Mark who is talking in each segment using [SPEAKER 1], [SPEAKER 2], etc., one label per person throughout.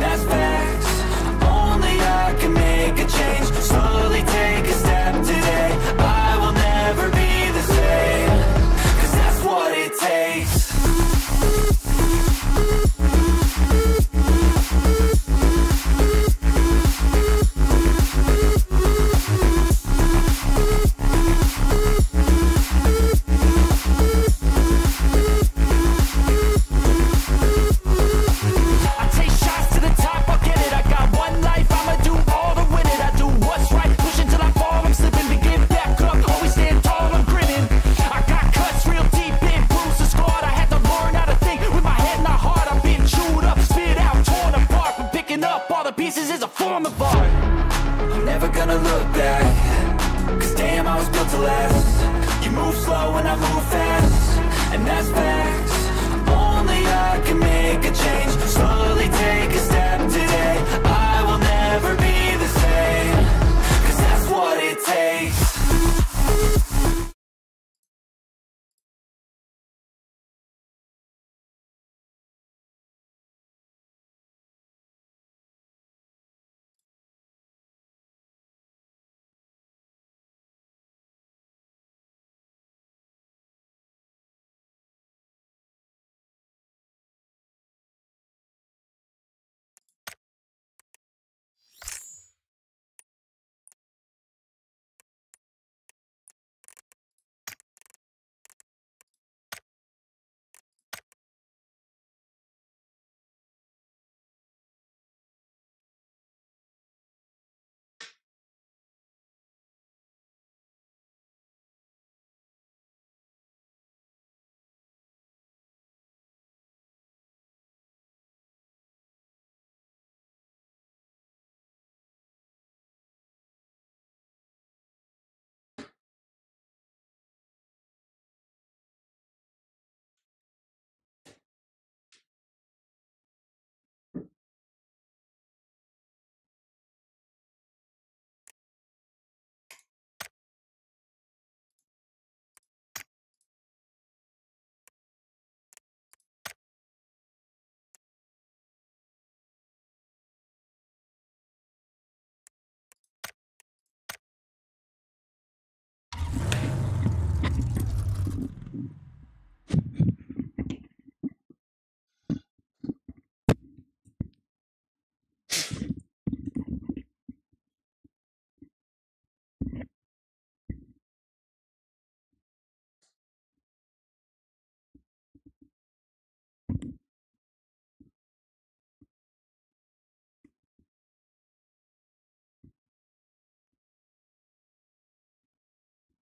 [SPEAKER 1] that's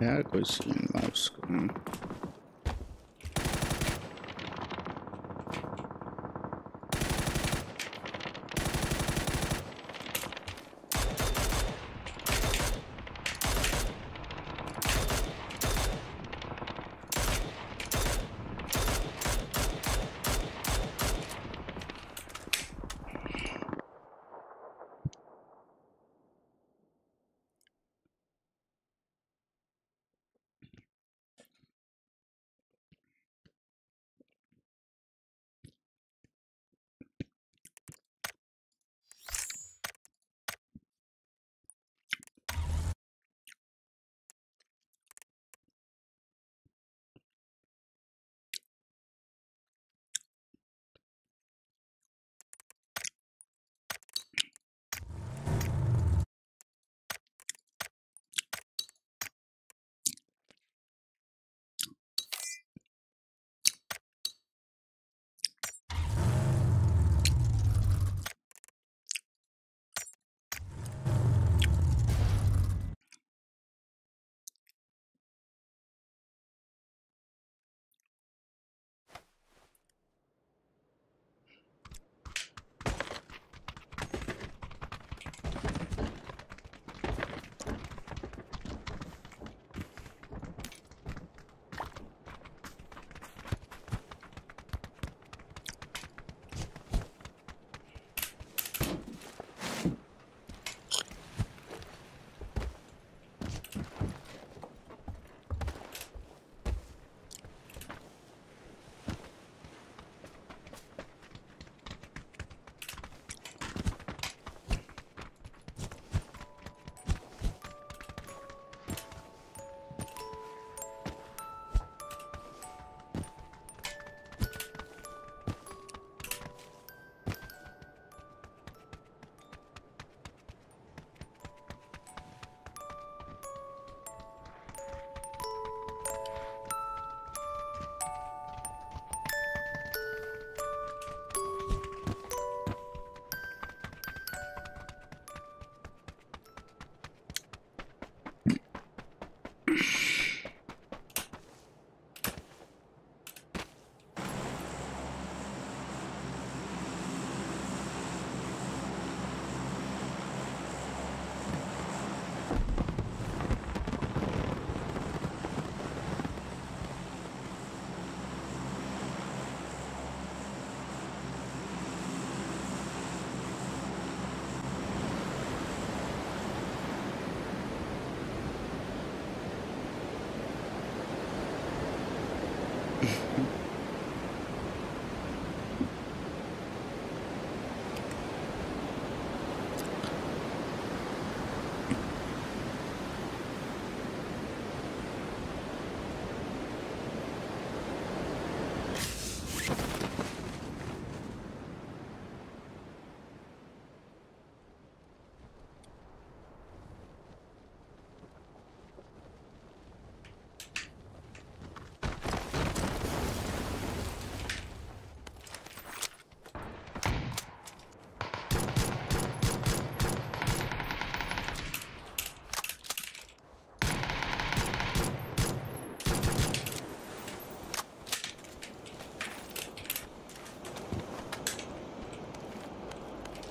[SPEAKER 2] É, coisinha.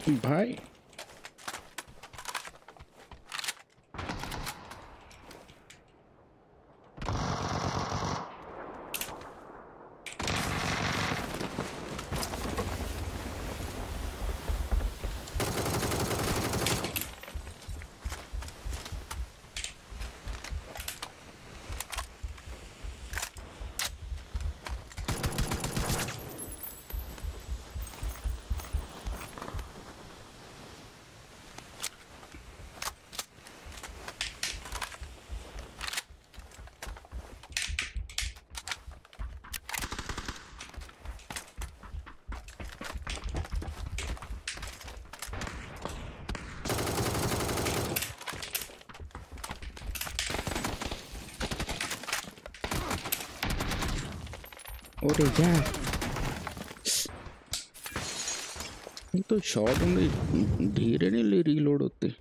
[SPEAKER 2] Bye. यार ये तो शॉट में धीरे नहीं ले रीलोड होते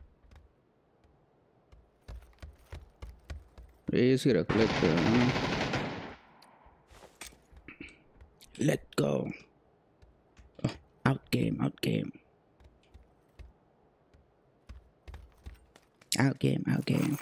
[SPEAKER 2] ऐसे रख लेते हैं let go out game out game out game out game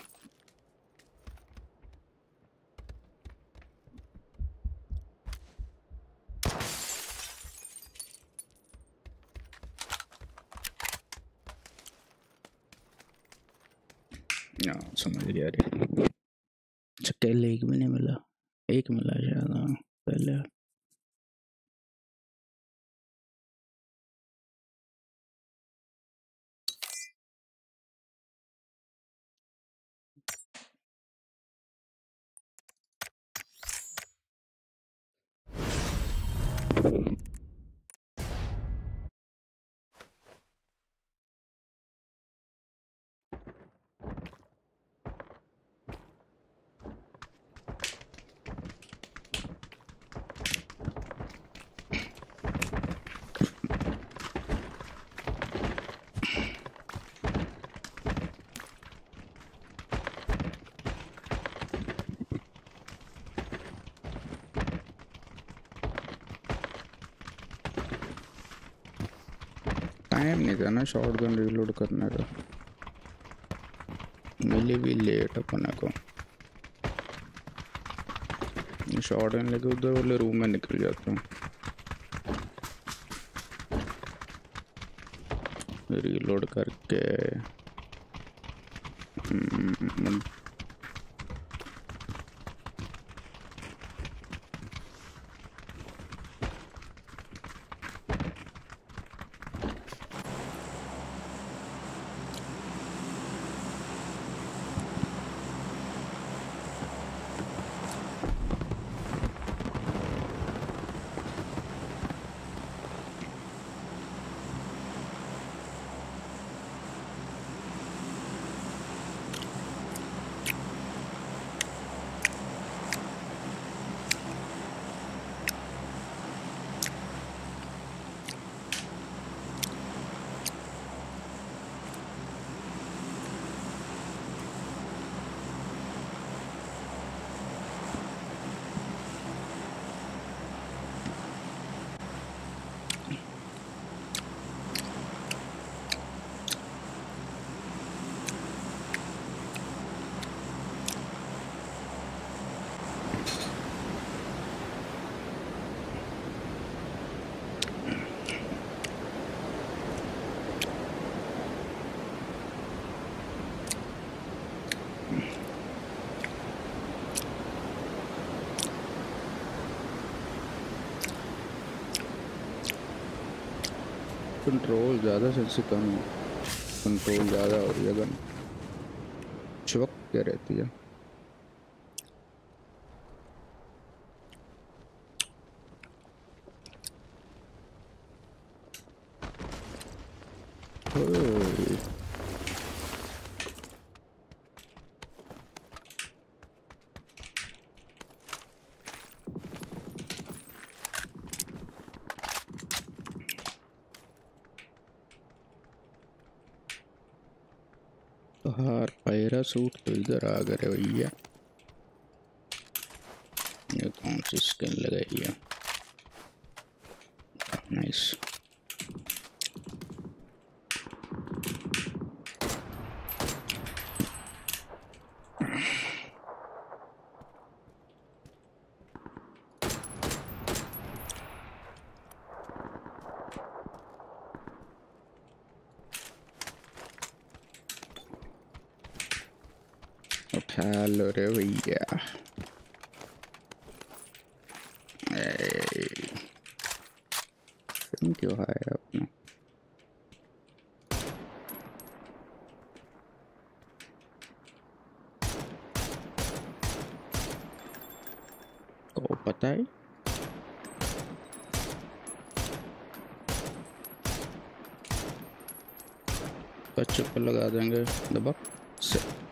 [SPEAKER 2] हाँ समझ गया रे अच्छा कल एक भी नहीं मिला एक मिला शायद हाँ पहले था ना शॉर्ट गन रिलोड करने का। मिली भी लेट अपने को। शॉर्ट गन लेके उधर वाले रूम में निकल जाता हूँ। रिलोड करके। कंट्रोल ज़्यादा से से कम है कंट्रोल ज़्यादा हो गया गन चुवक क्या रहती है ओए, बाहर पैरा सूट तो इधर आ गए भैया ये कौन सी स्किन लगाई है नाइस उठा लो रे भैया ए, क्यों आए अपना पता है? बच्चे पर लगा देंगे दबक से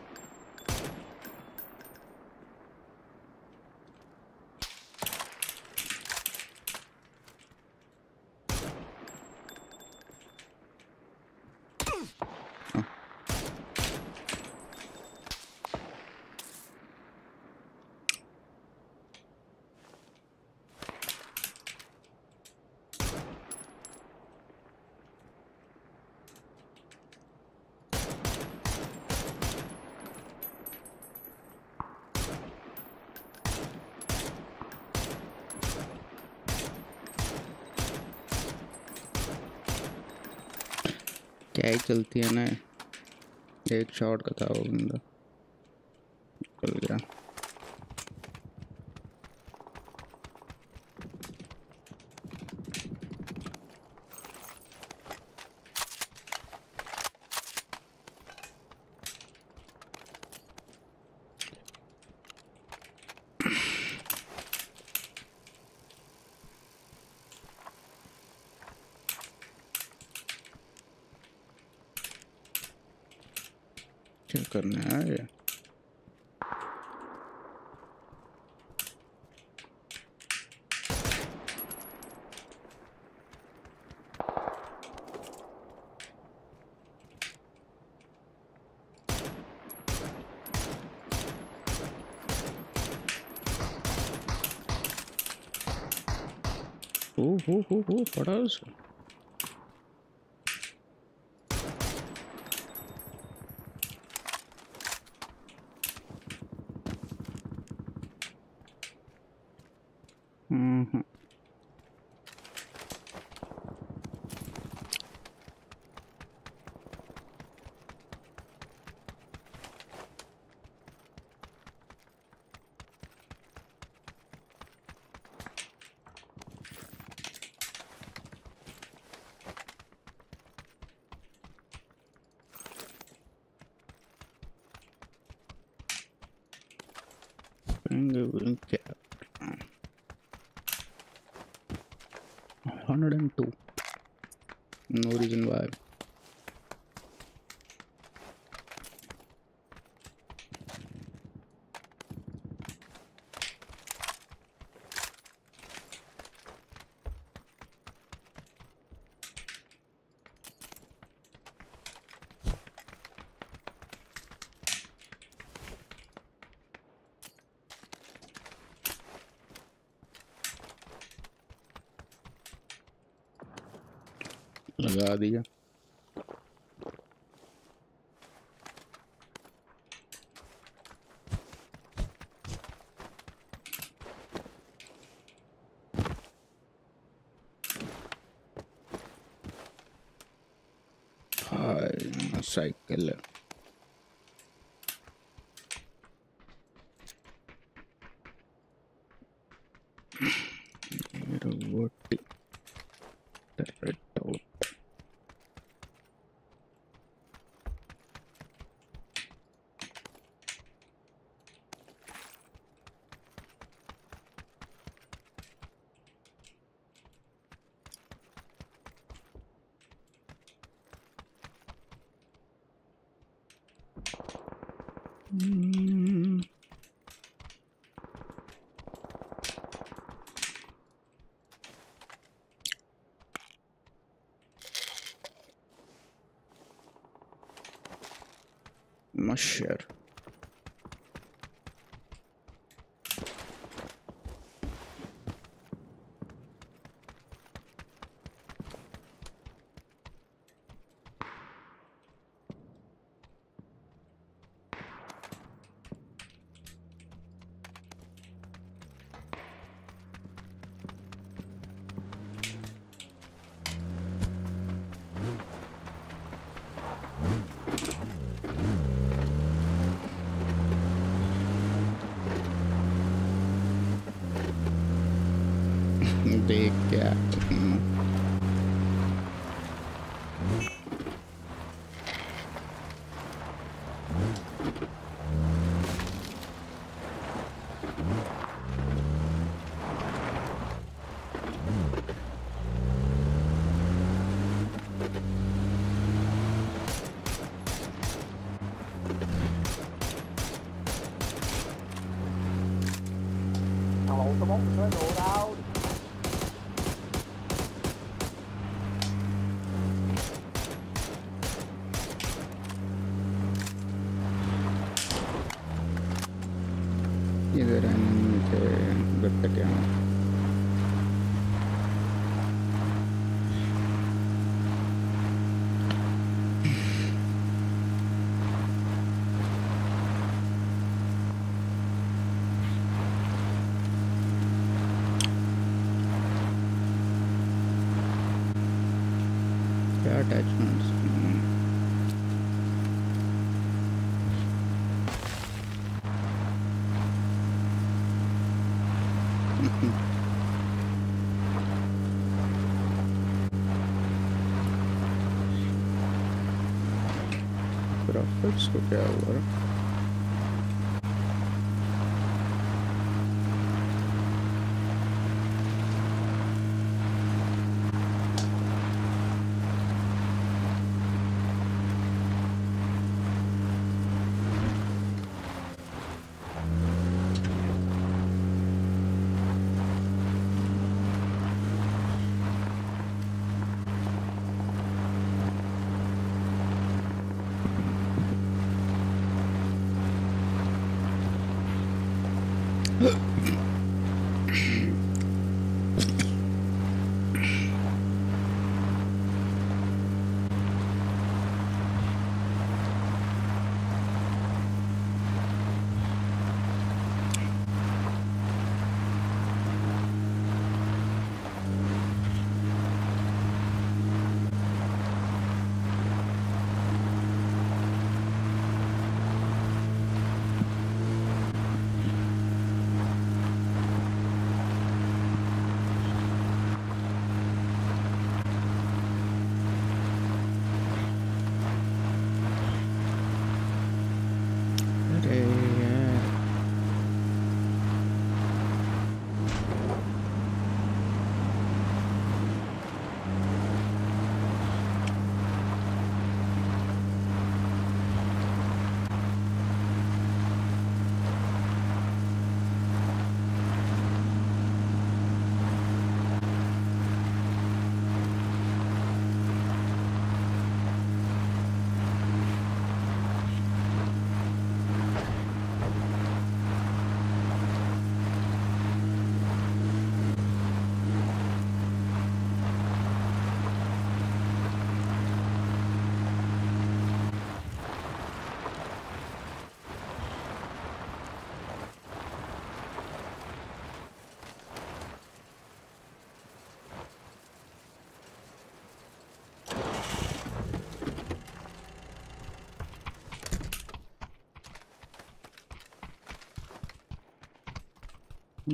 [SPEAKER 2] चलती है ना एक शॉट का था वो बंदा। prazo. लगा दिया। não cheiro. Số đủ 了 ग्राफिक्स को क्या हुआ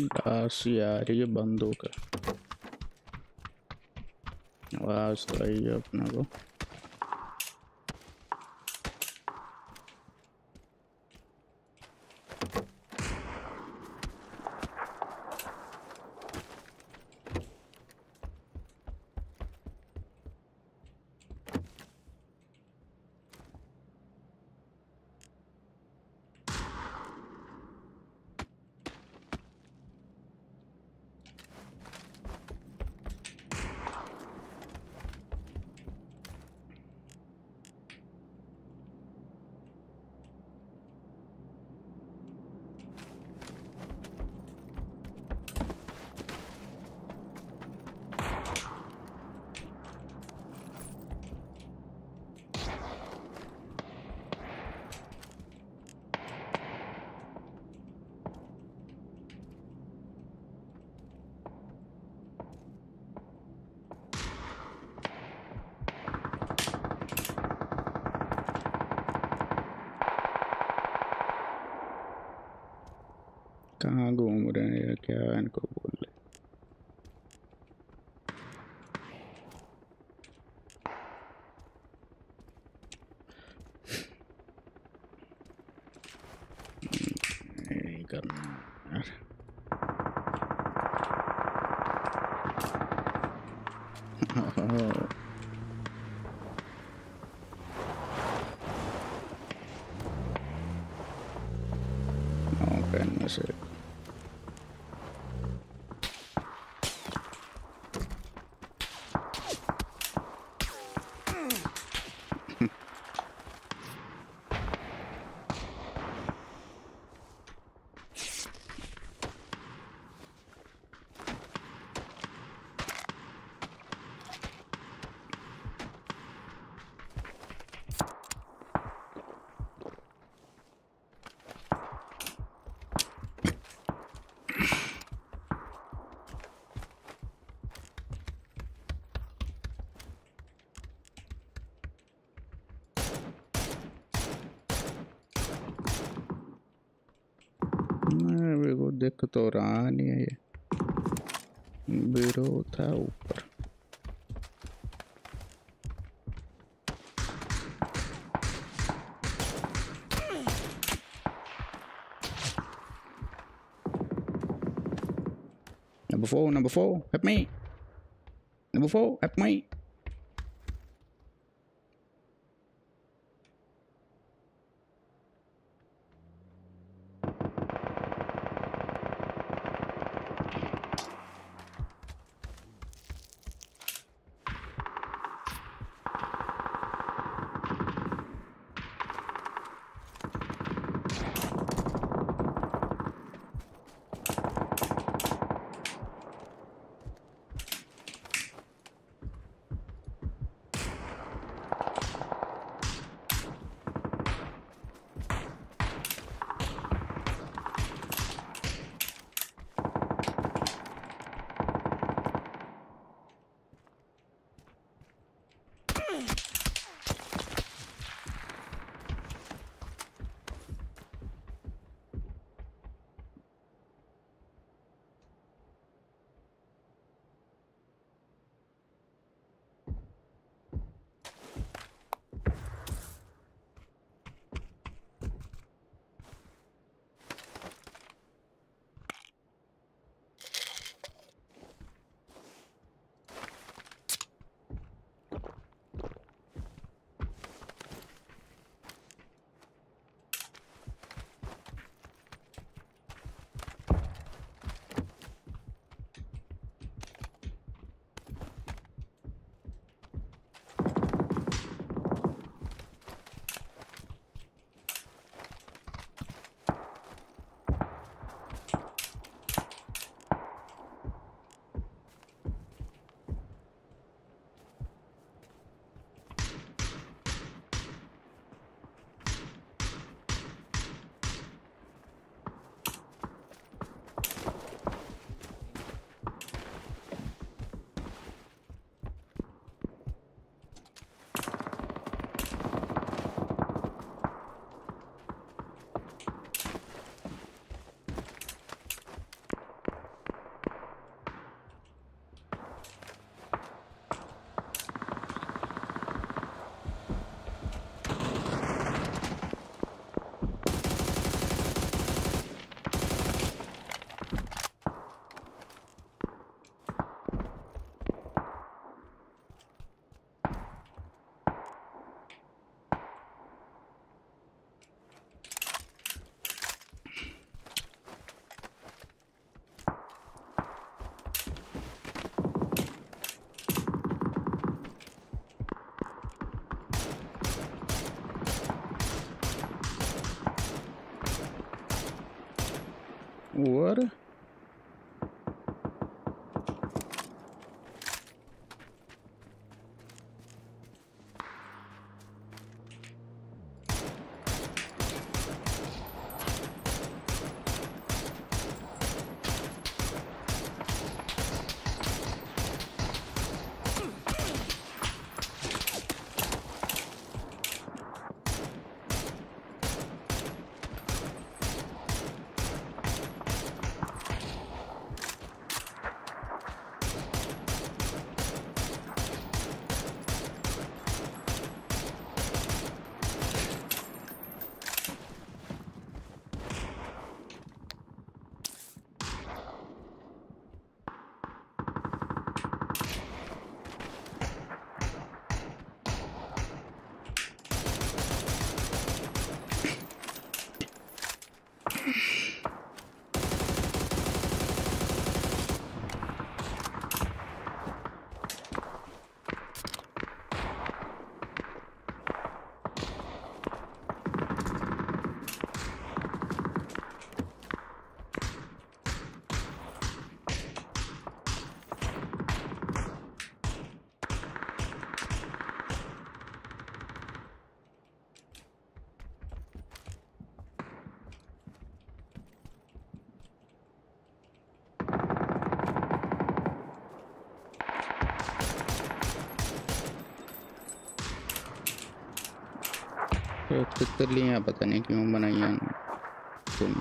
[SPEAKER 2] लाश आ रही है बंदूक। है आवाज़ तो आई है अपने को। shit. दिख तो रहा नहीं है ये बिरो था ऊपर Number four, number four, help me. Number four, help me. ये तितलियाँ पता नहीं क्यों बनाई है। तुम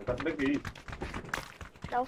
[SPEAKER 3] người
[SPEAKER 4] ta
[SPEAKER 2] biết đâu?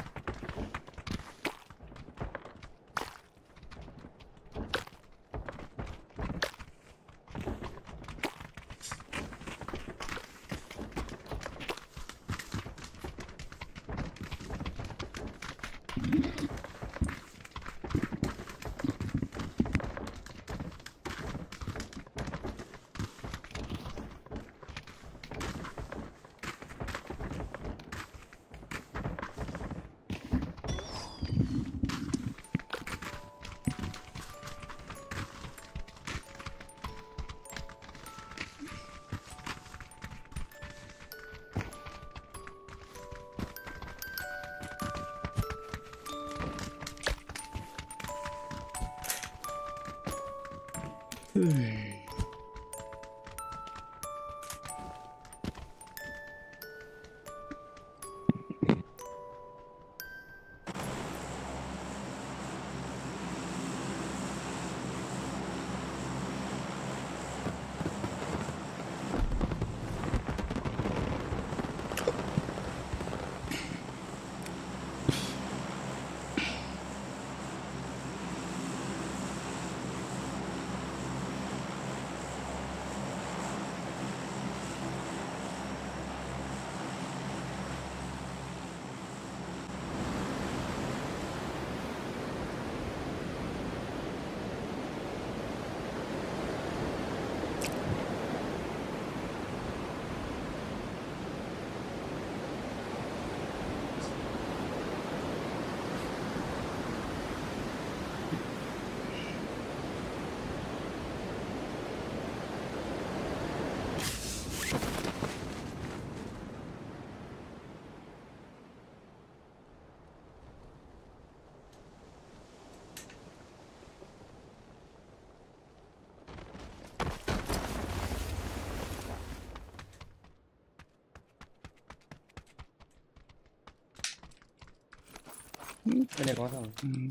[SPEAKER 2] 嗯，
[SPEAKER 5] 快点搞上。
[SPEAKER 2] 嗯。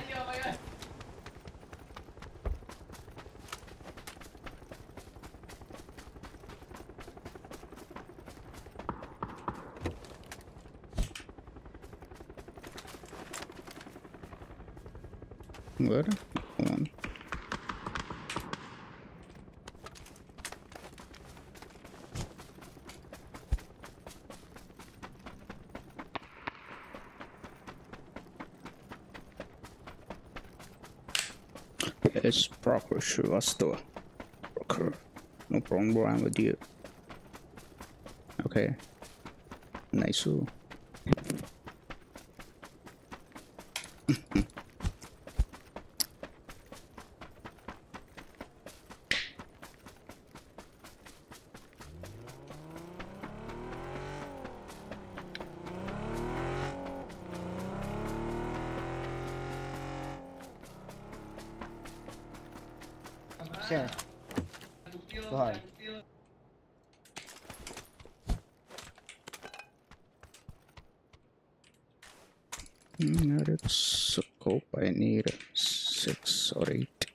[SPEAKER 2] here. What? It's proper Srivastava. Proper. No problem, bro. I'm with you. Okay. Nice. ooh. I need six or eight.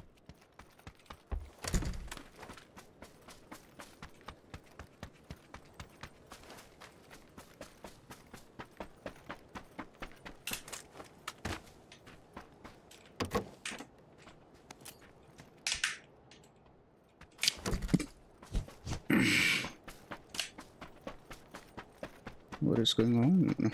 [SPEAKER 2] What is going on?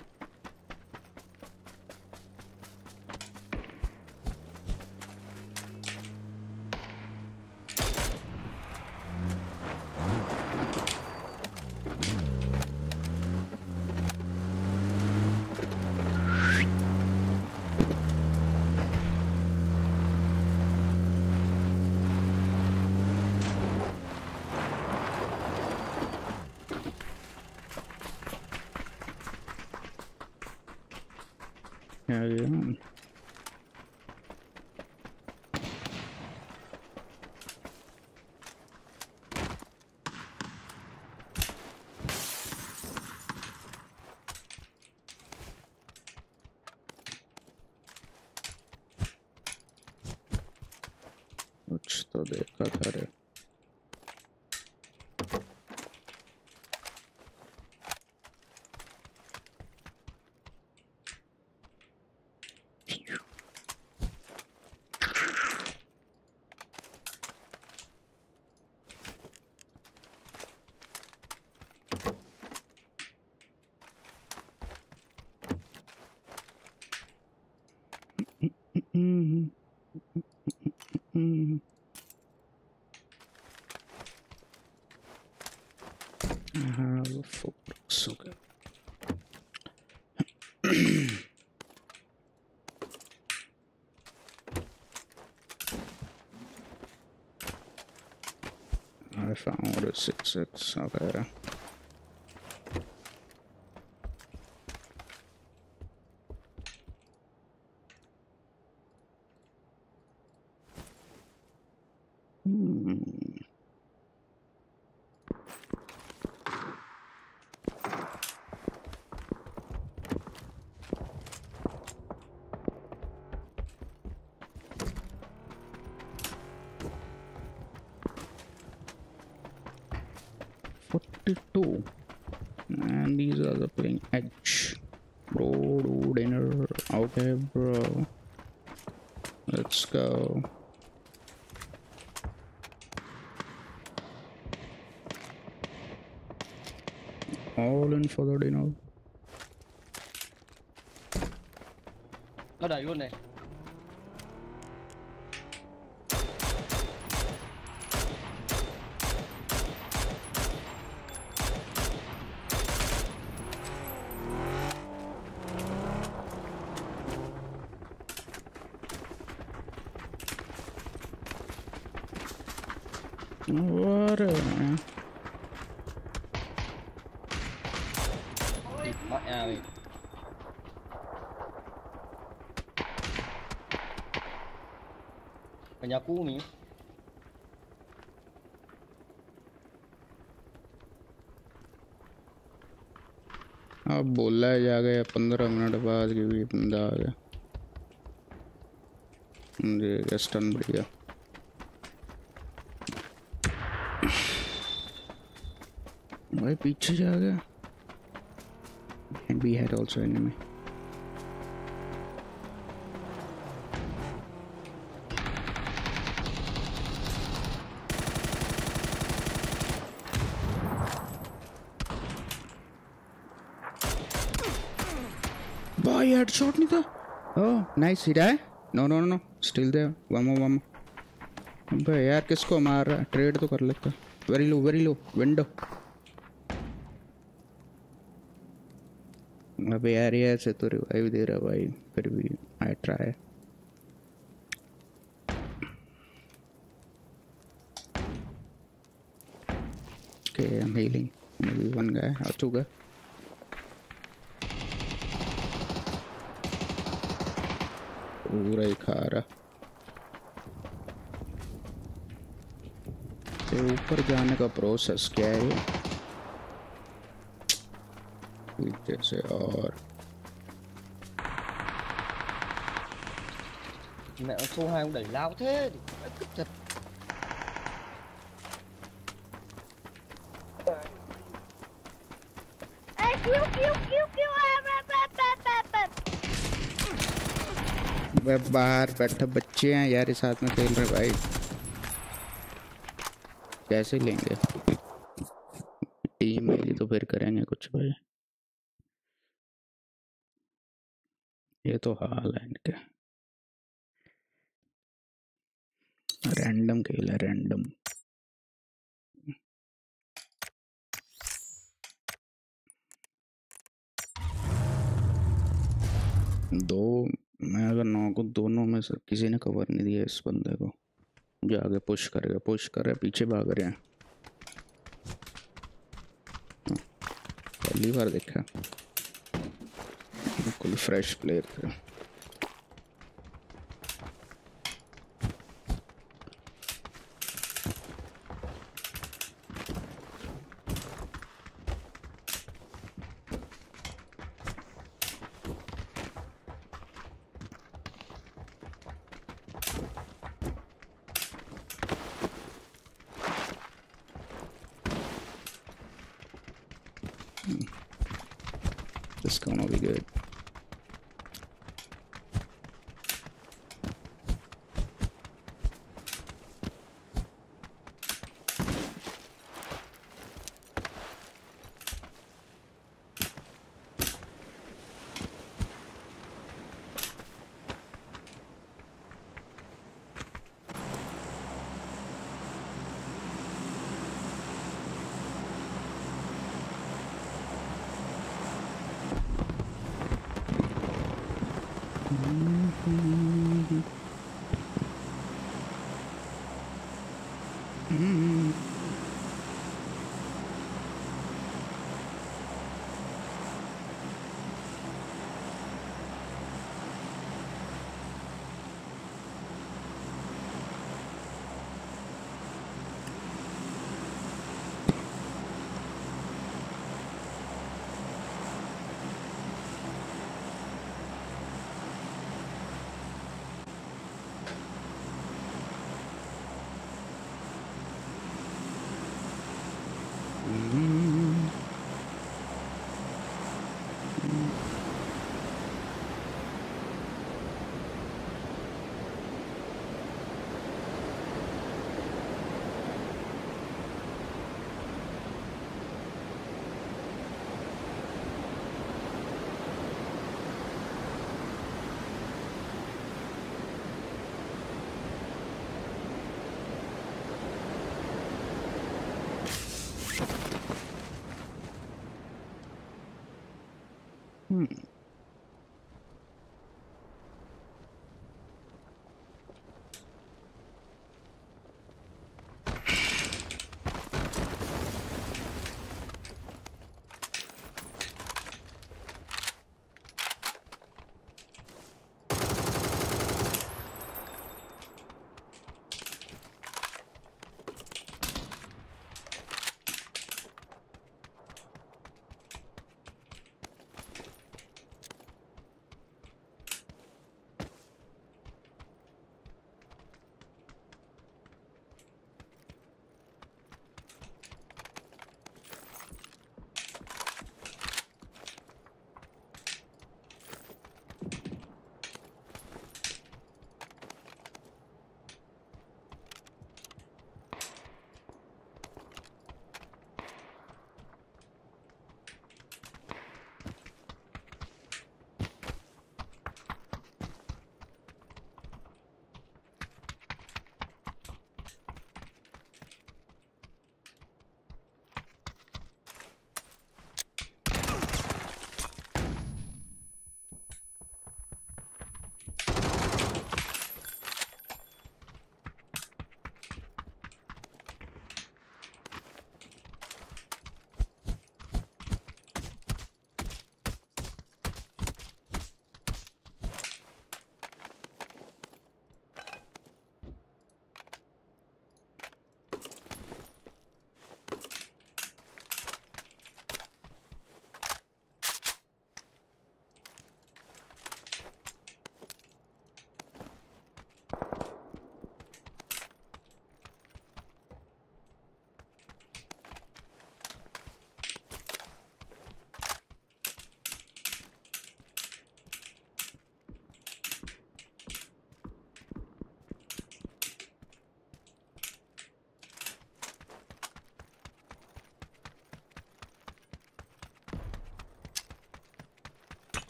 [SPEAKER 2] Six six. Okay. Hmm. Forty-two, and these are the playing edge. Bro, do dinner. Okay, bro. Let's go. All in for the dinner.
[SPEAKER 5] Nó đẩy luôn này
[SPEAKER 2] पंद्रह minute बाद की भी बंदा आ गया। जी stun बढ़िया भाई पीछे जा गया। And we had also enemy भाई हेडशॉट नहीं था ओह नाइस हिट है no no no still there one more one अबे यार किसको मार रहा है ट्रेड तो कर लेता very low very low window अबे यार ये ऐसे तो रिवाइव दे रहा भाई फिर भी I try Okay, I'm healing. Maybe one guy. Or two guy. aí, cara. ये ऊपर जाने का प्रोसेस क्या है? जैसे और।
[SPEAKER 6] मैं तो हाँ लाओ थे
[SPEAKER 2] वे बाहर बैठे बच्चे हैं यार साथ में खेल रहे भाई। कैसे लेंगे? टीम मिली तो फिर करेंगे कुछ भाई। ये तो हाल है इनके। रैंडम खेल है, रैंडम। दो मैं अगर नौ को दोनों में से किसी ने कवर नहीं दिया इस बंदे को जो आगे पुश करेगा पुश कर रहे पीछे भाग रहे हैं। हाँ, पहली बार देखा। बिल्कुल फ्रेश प्लेयर थे।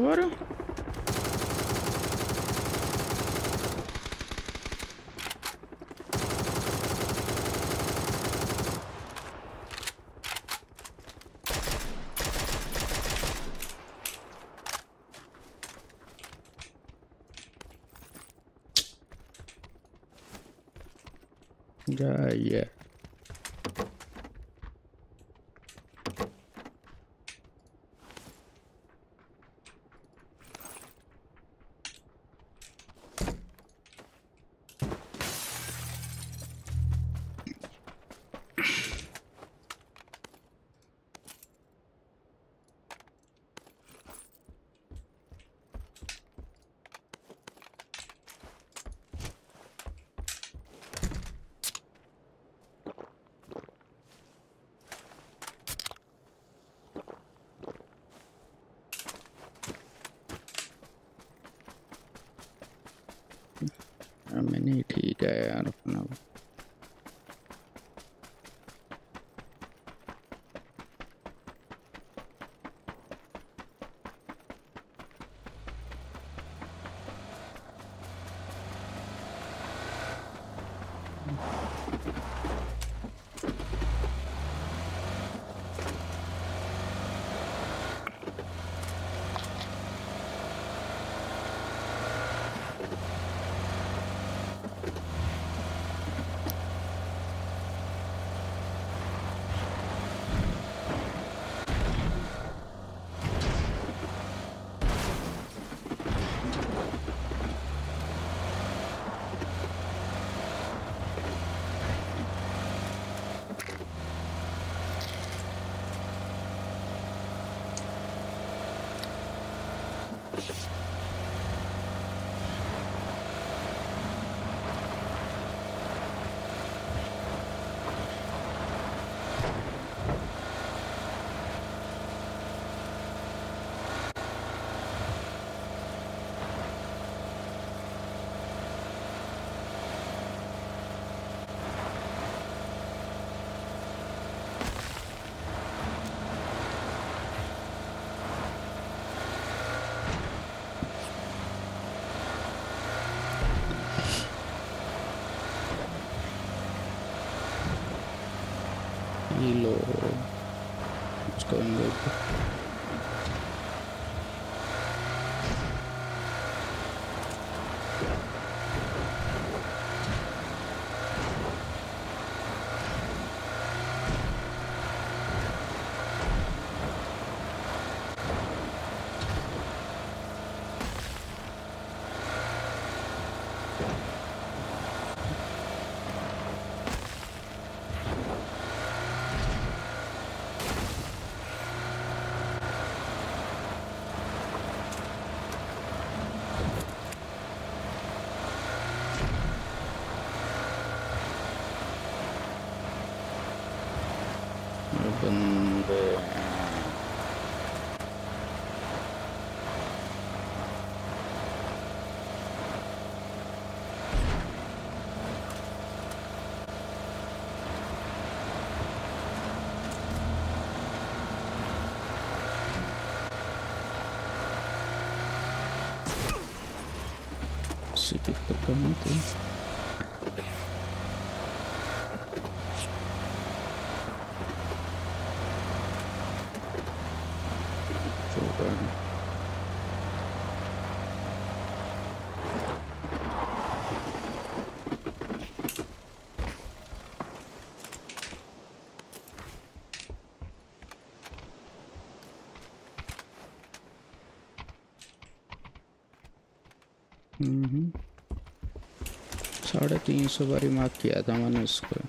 [SPEAKER 2] Bora. Yeah, yeah. Hilo. What's going on? साढ़े तीन सौ बारी मार्क किया था मैंने इसको।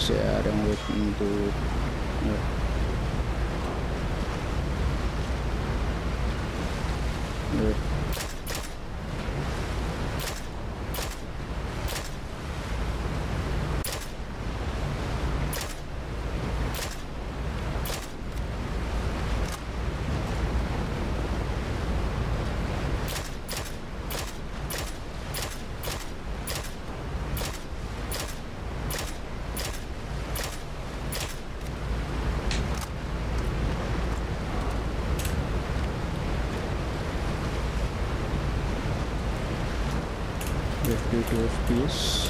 [SPEAKER 2] sharing with untuk get beauty, of peace.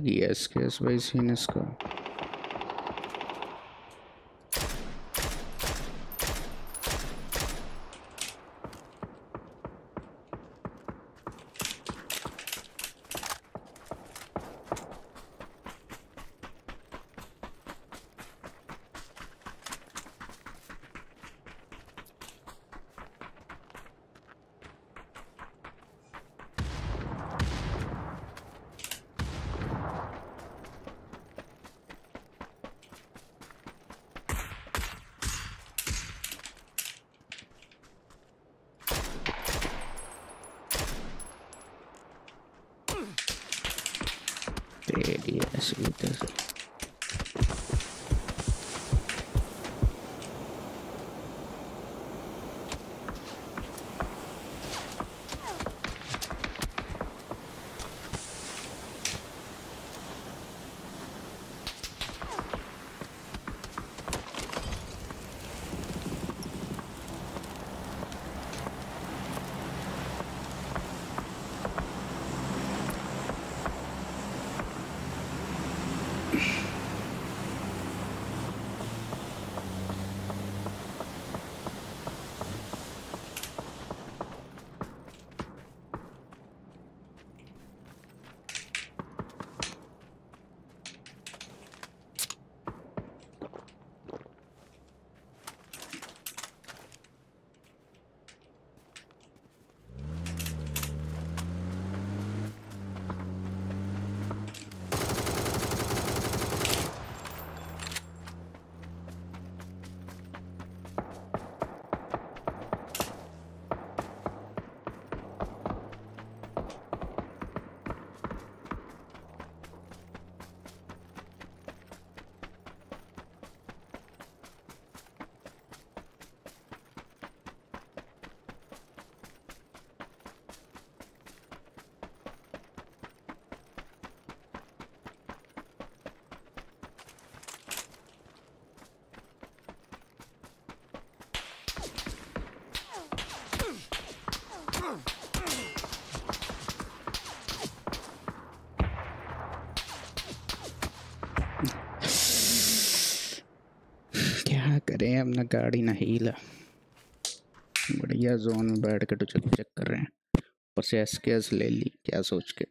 [SPEAKER 2] ही एस इसके एस भाई सीन इसका 什么 it. क्या हैं अपना गाड़ी नहीं हिला। बढ़िया जोन में बैठ के तो चेक कर रहे हैं। ऊपर से एस ले ली, क्या सोच के?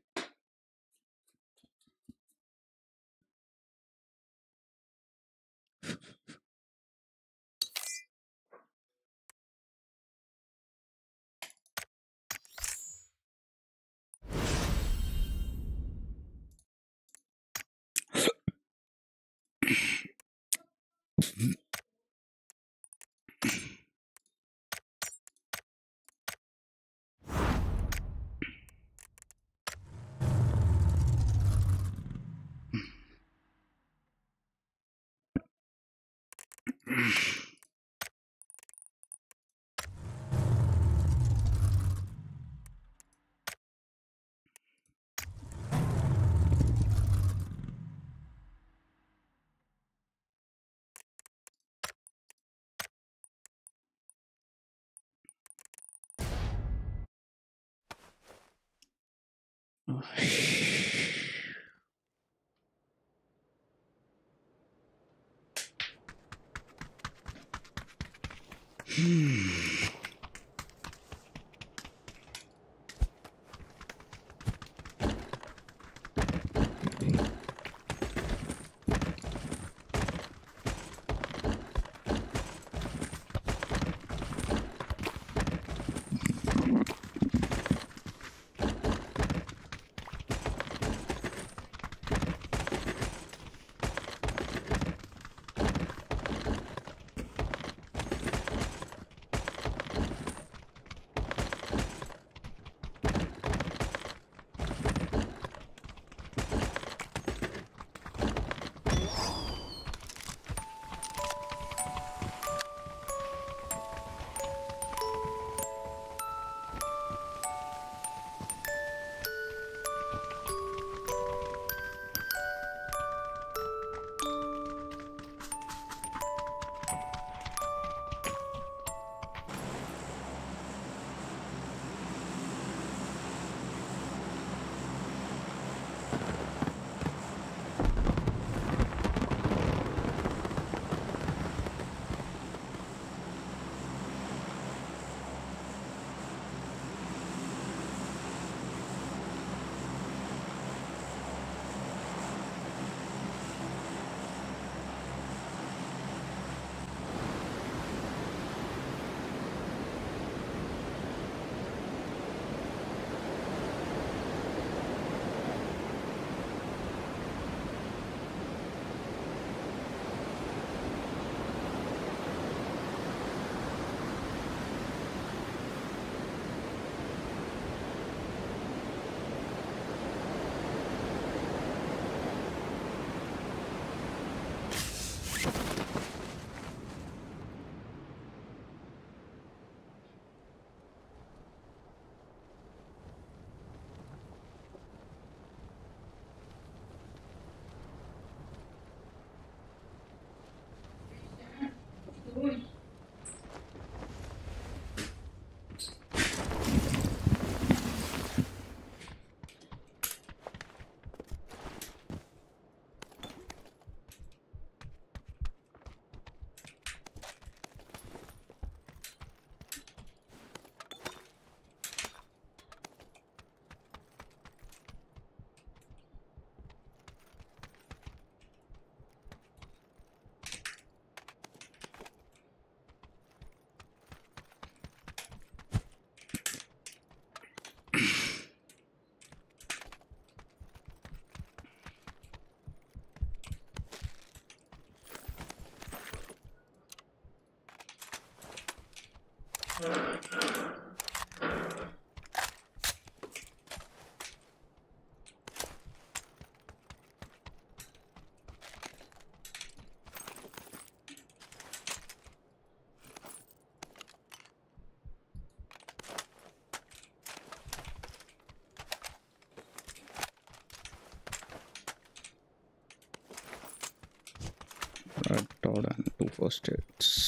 [SPEAKER 2] Red and two first aids.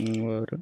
[SPEAKER 2] और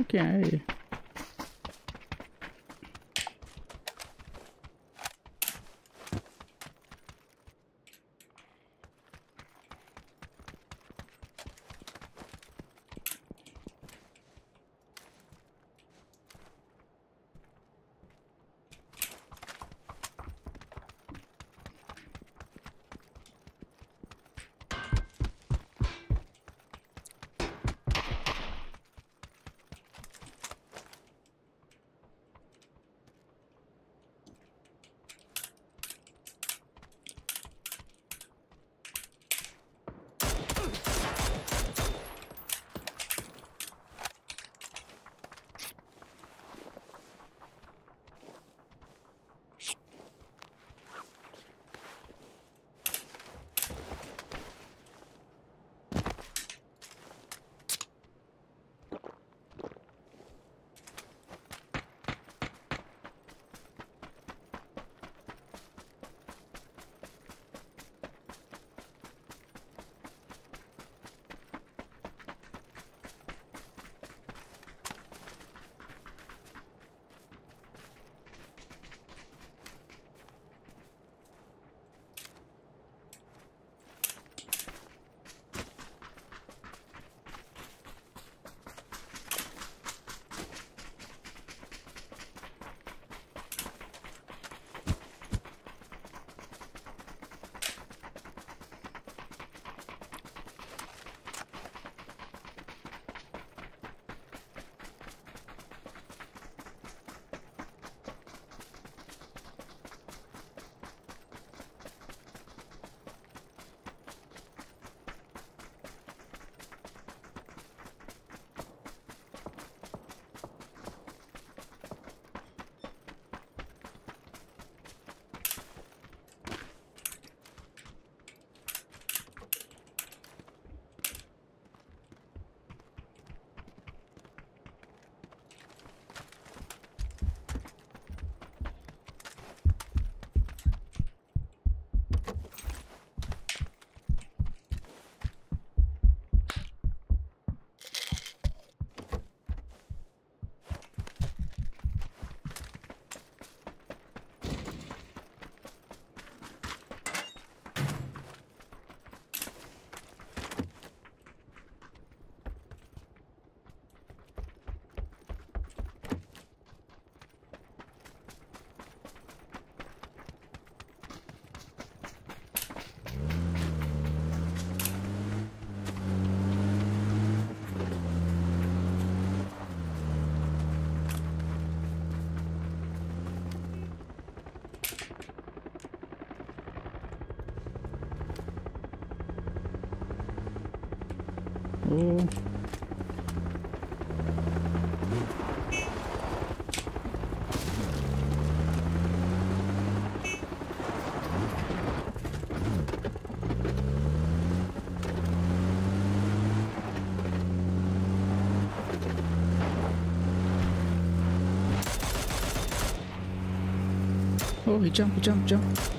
[SPEAKER 2] Okay. cũng Oh, he jumped, he jumped, jumped.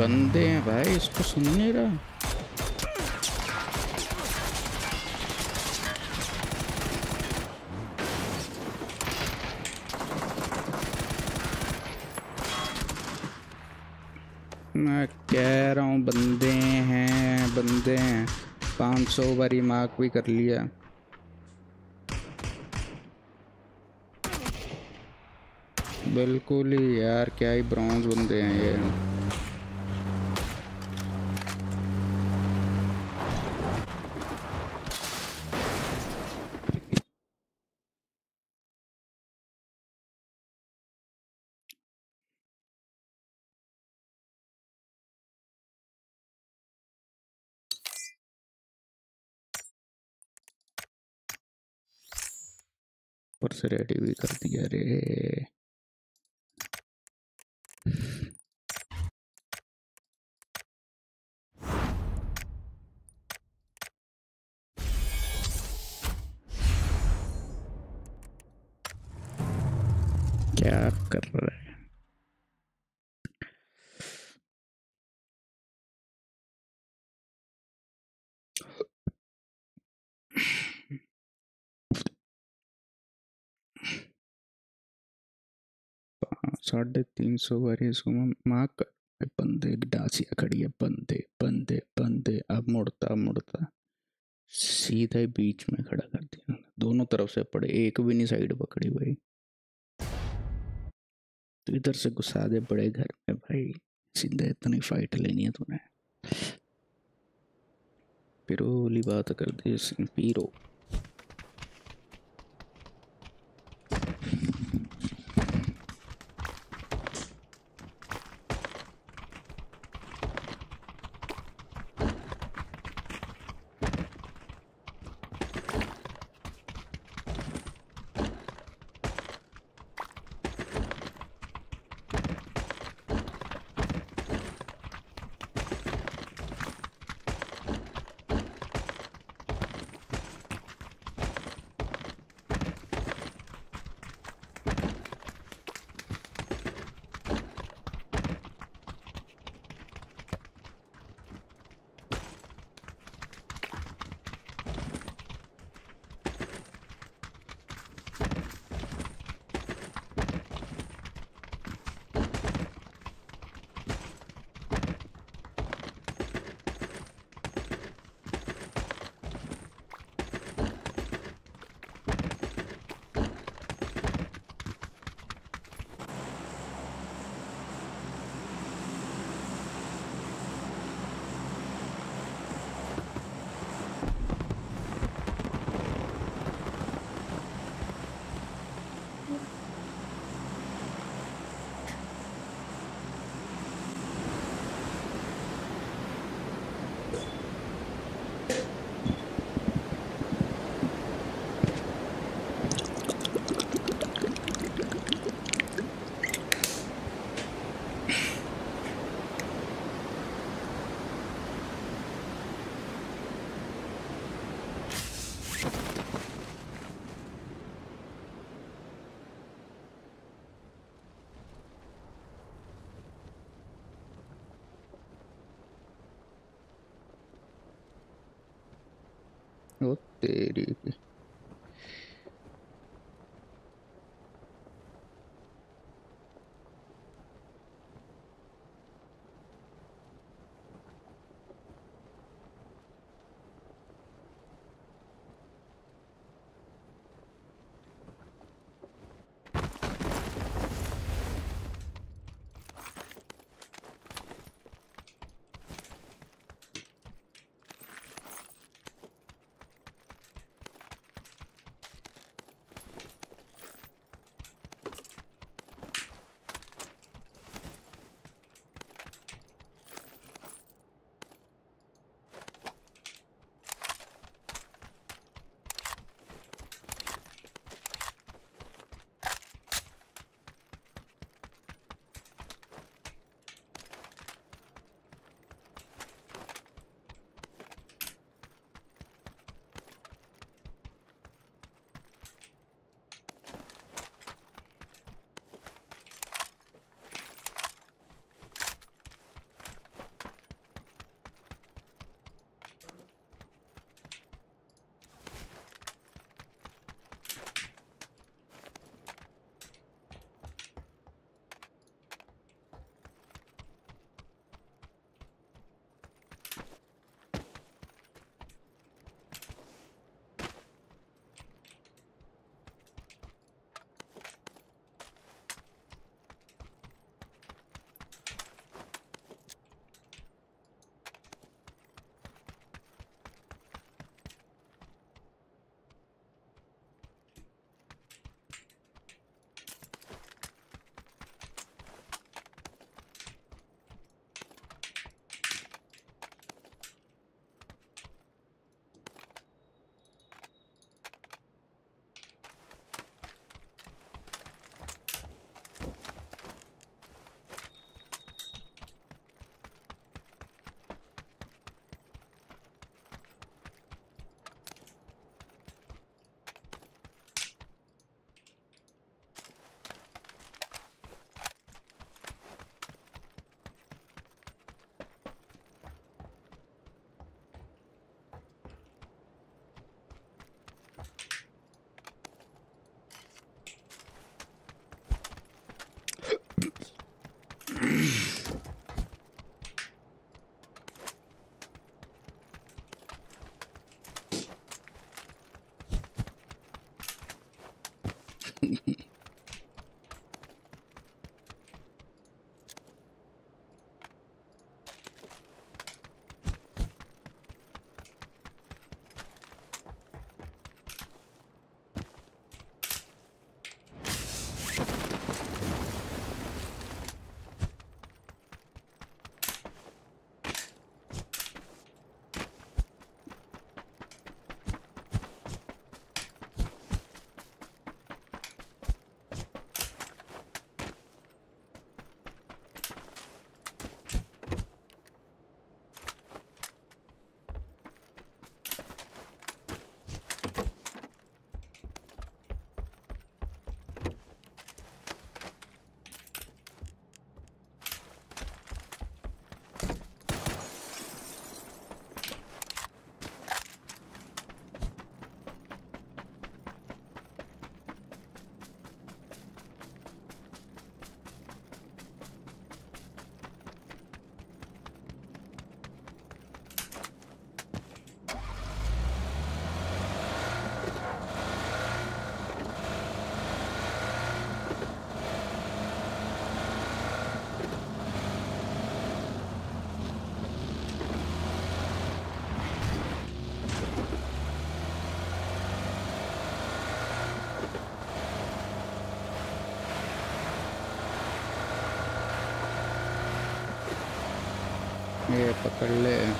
[SPEAKER 2] बंदे हैं भाई, इसको सुन नहीं रहा। मैं कह रहा हूँ बंदे हैं बंदे हैं। पाँच सौ बारी मार्क भी कर लिया। बिल्कुल ही यार, क्या ही ब्रॉन्ज बंदे हैं ये। ऊपर से रेडी भी कर दिया रे क्या कर रहा है? साढ़े तीन सौ बारी इसको माँ कर बंदे डासिया खड़ी है, बंदे बंदे बंदे, अब मुड़ता मुड़ता। सीधा बीच में खड़ा कर दिया दोनों तरफ़ से पड़े, एक भी नहीं साइड पकड़ी भाई। तो इधर से घुसा दे बड़े घर में भाई। सीधे इतनी फाइट लेनी है तूने। पिरोली बात कर दी पीरो। ये पकड़ ले।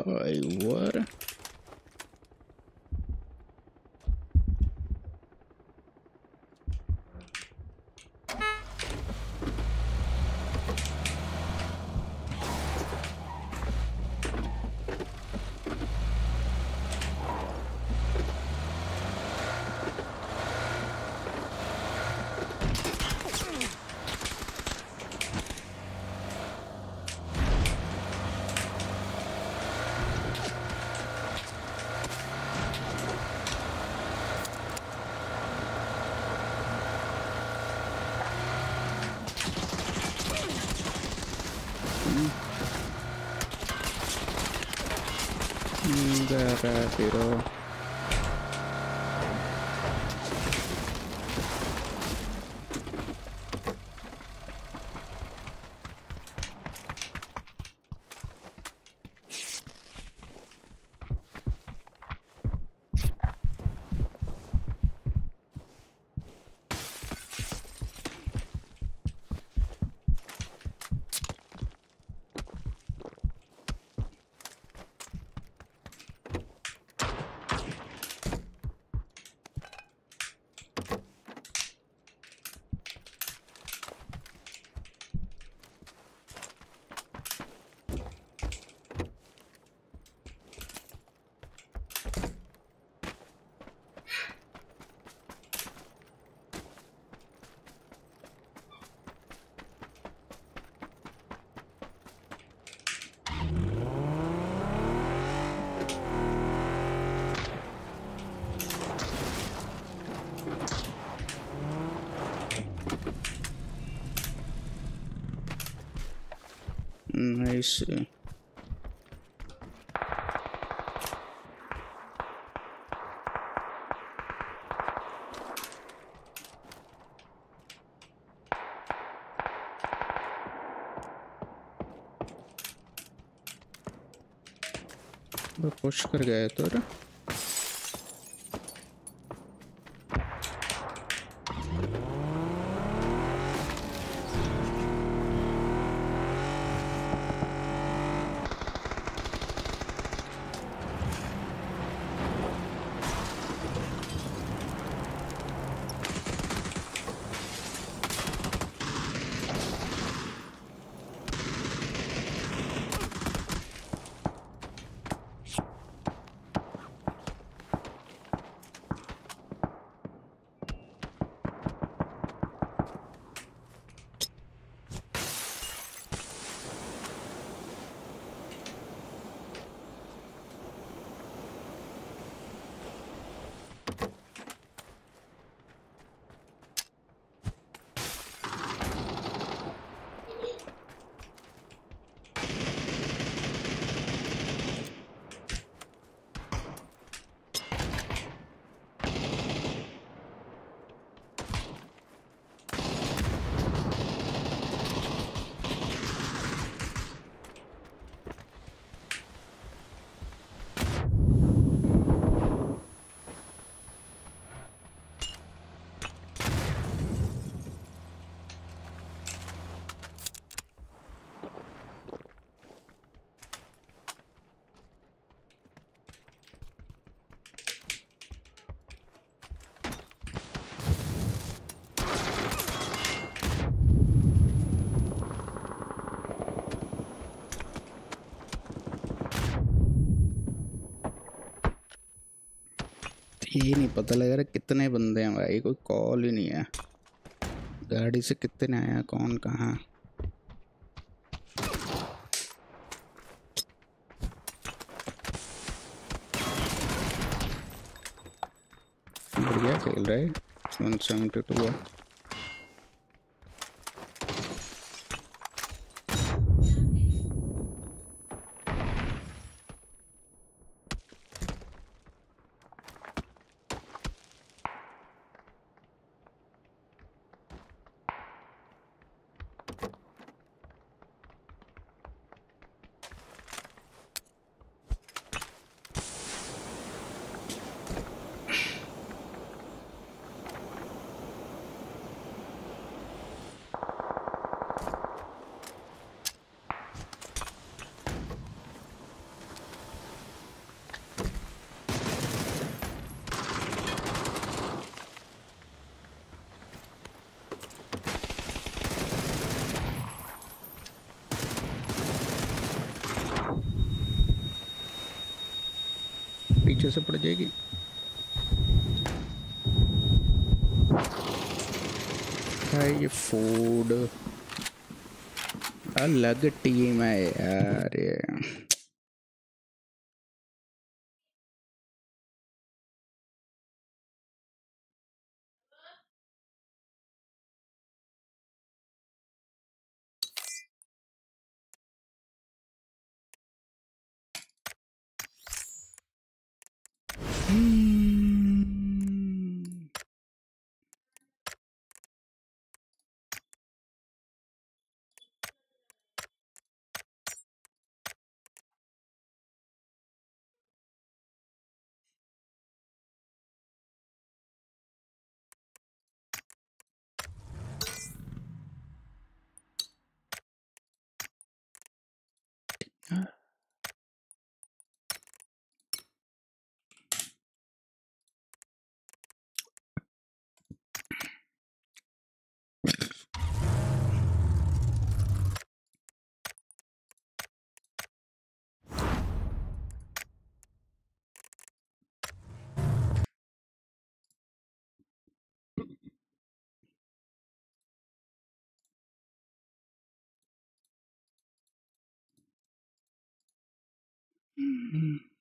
[SPEAKER 2] I would. acá. depois. Depois carreguei a tora. ये नहीं पता लग रहा कितने बंदे हैं भाई, कोई कॉल ही नहीं है। गाड़ी से कितने आए हैं कौन कहाँ? बढ़िया खेल रहे वन सेवेंटी टू है पीछे से पड़ जाएगी। भाई ये फ़ूड अलग टीम है यार। Mm-hmm.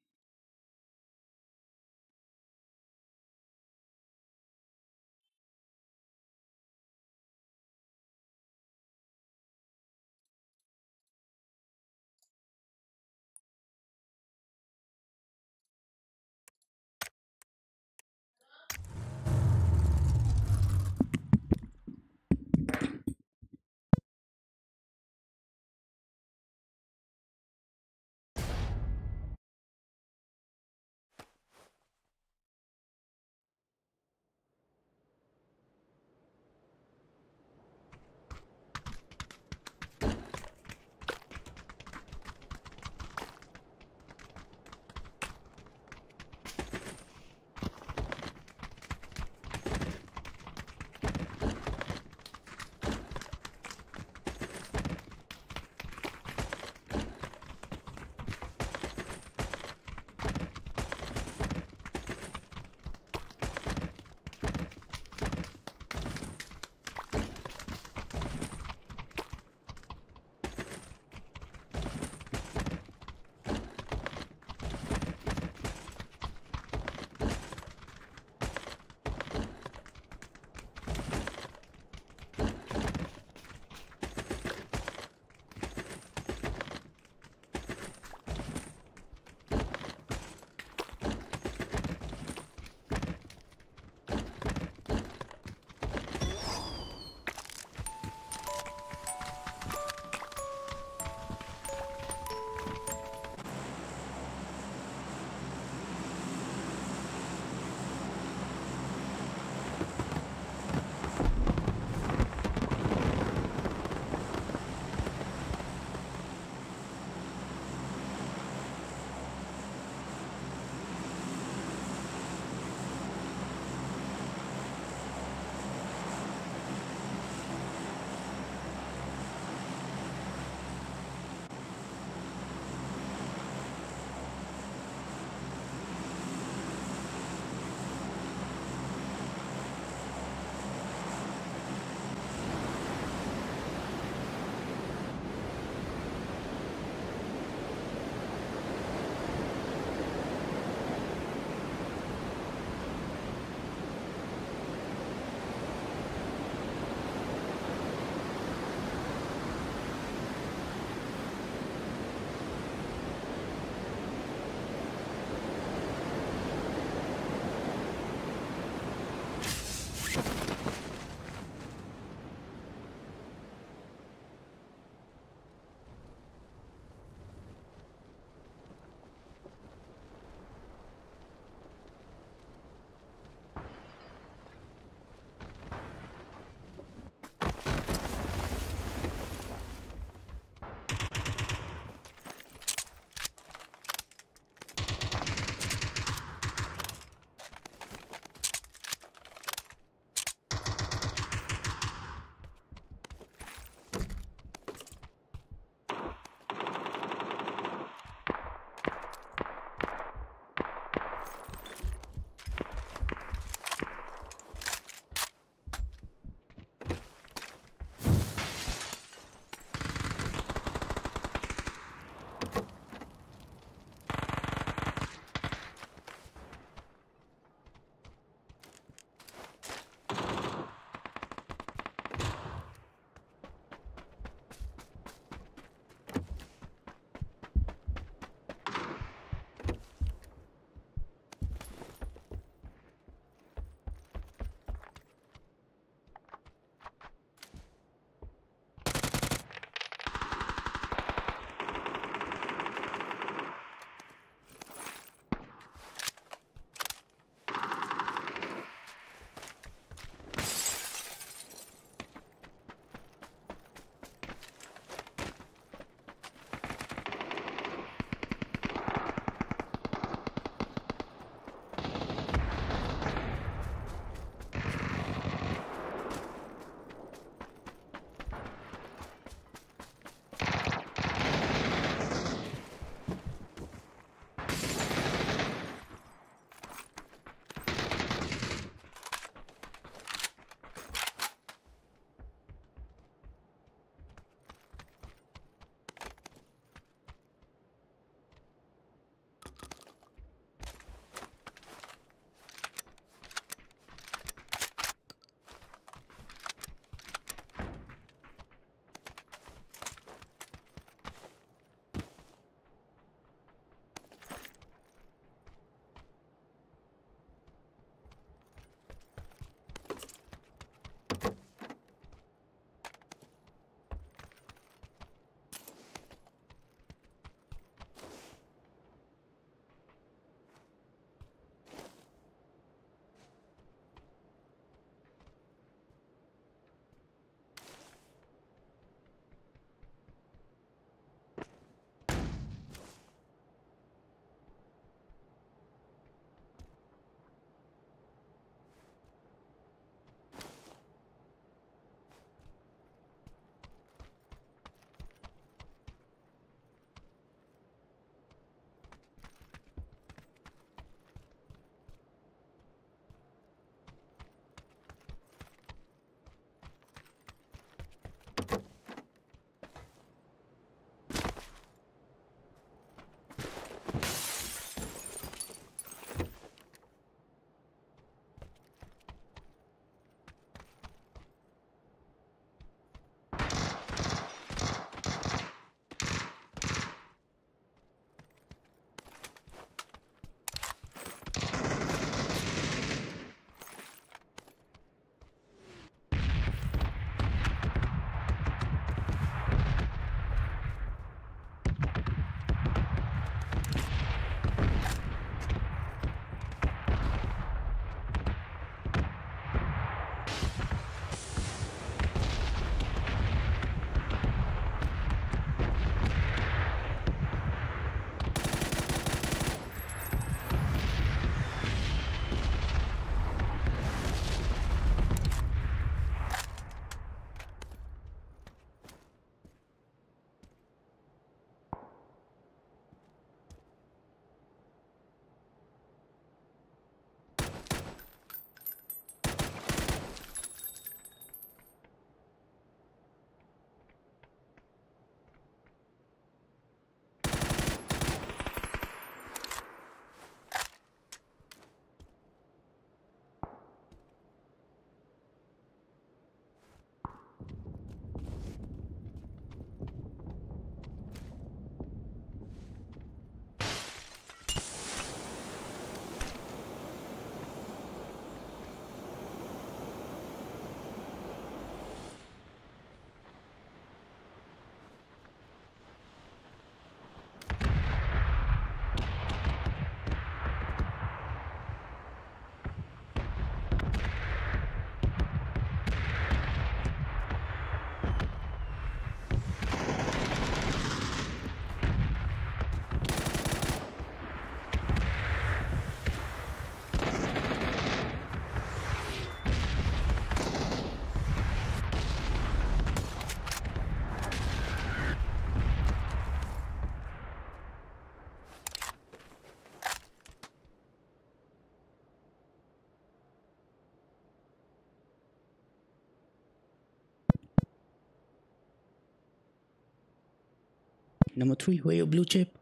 [SPEAKER 2] Number three, where your blue chip?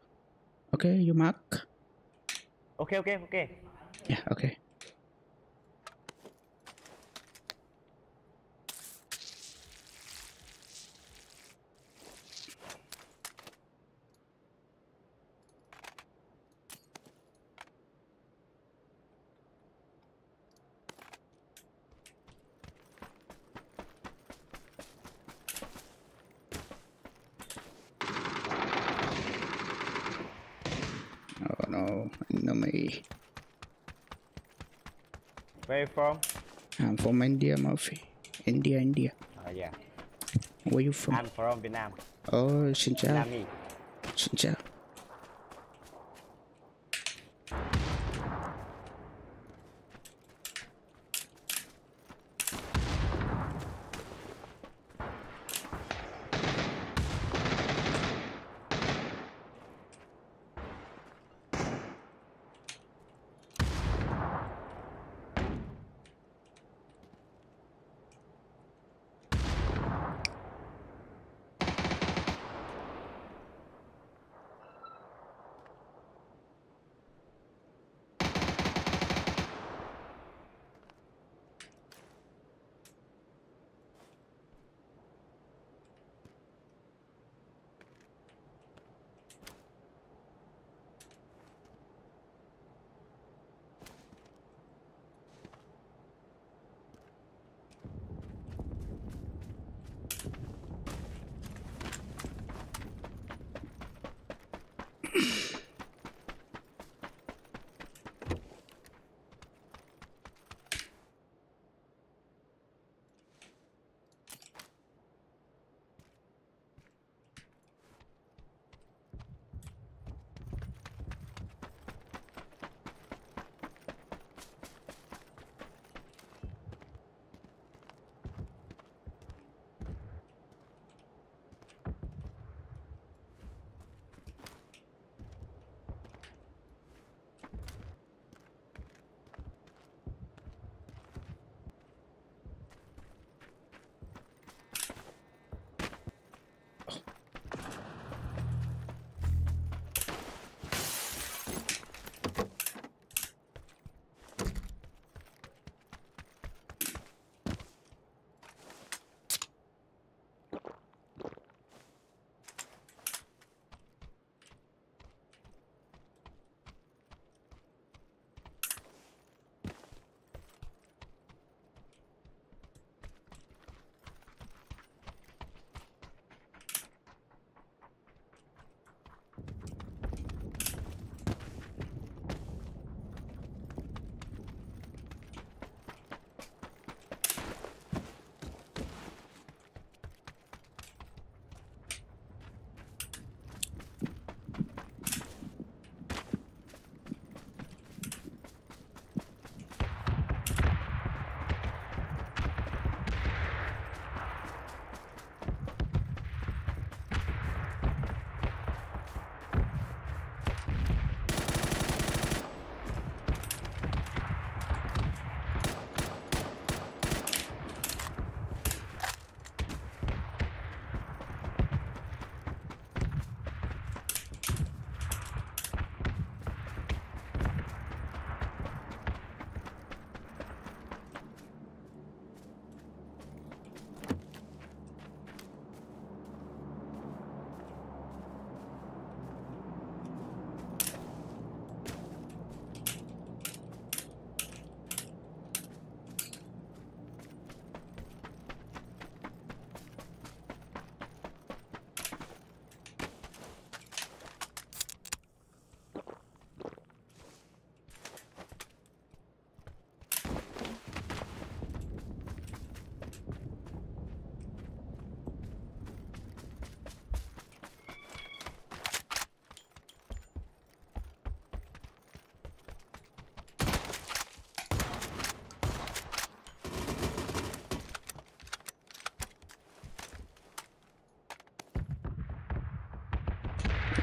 [SPEAKER 2] Okay, your mark.
[SPEAKER 7] Ok ok ok.
[SPEAKER 2] Yeah, okay. Oh no, enemy.
[SPEAKER 7] Where you from?
[SPEAKER 2] I'm from India, Murphy. India, India.
[SPEAKER 7] Oh yeah.
[SPEAKER 2] Where you from?
[SPEAKER 7] I'm from Vietnam.
[SPEAKER 2] Oh, xin chào.
[SPEAKER 7] Vietnamese.
[SPEAKER 2] Xin chào.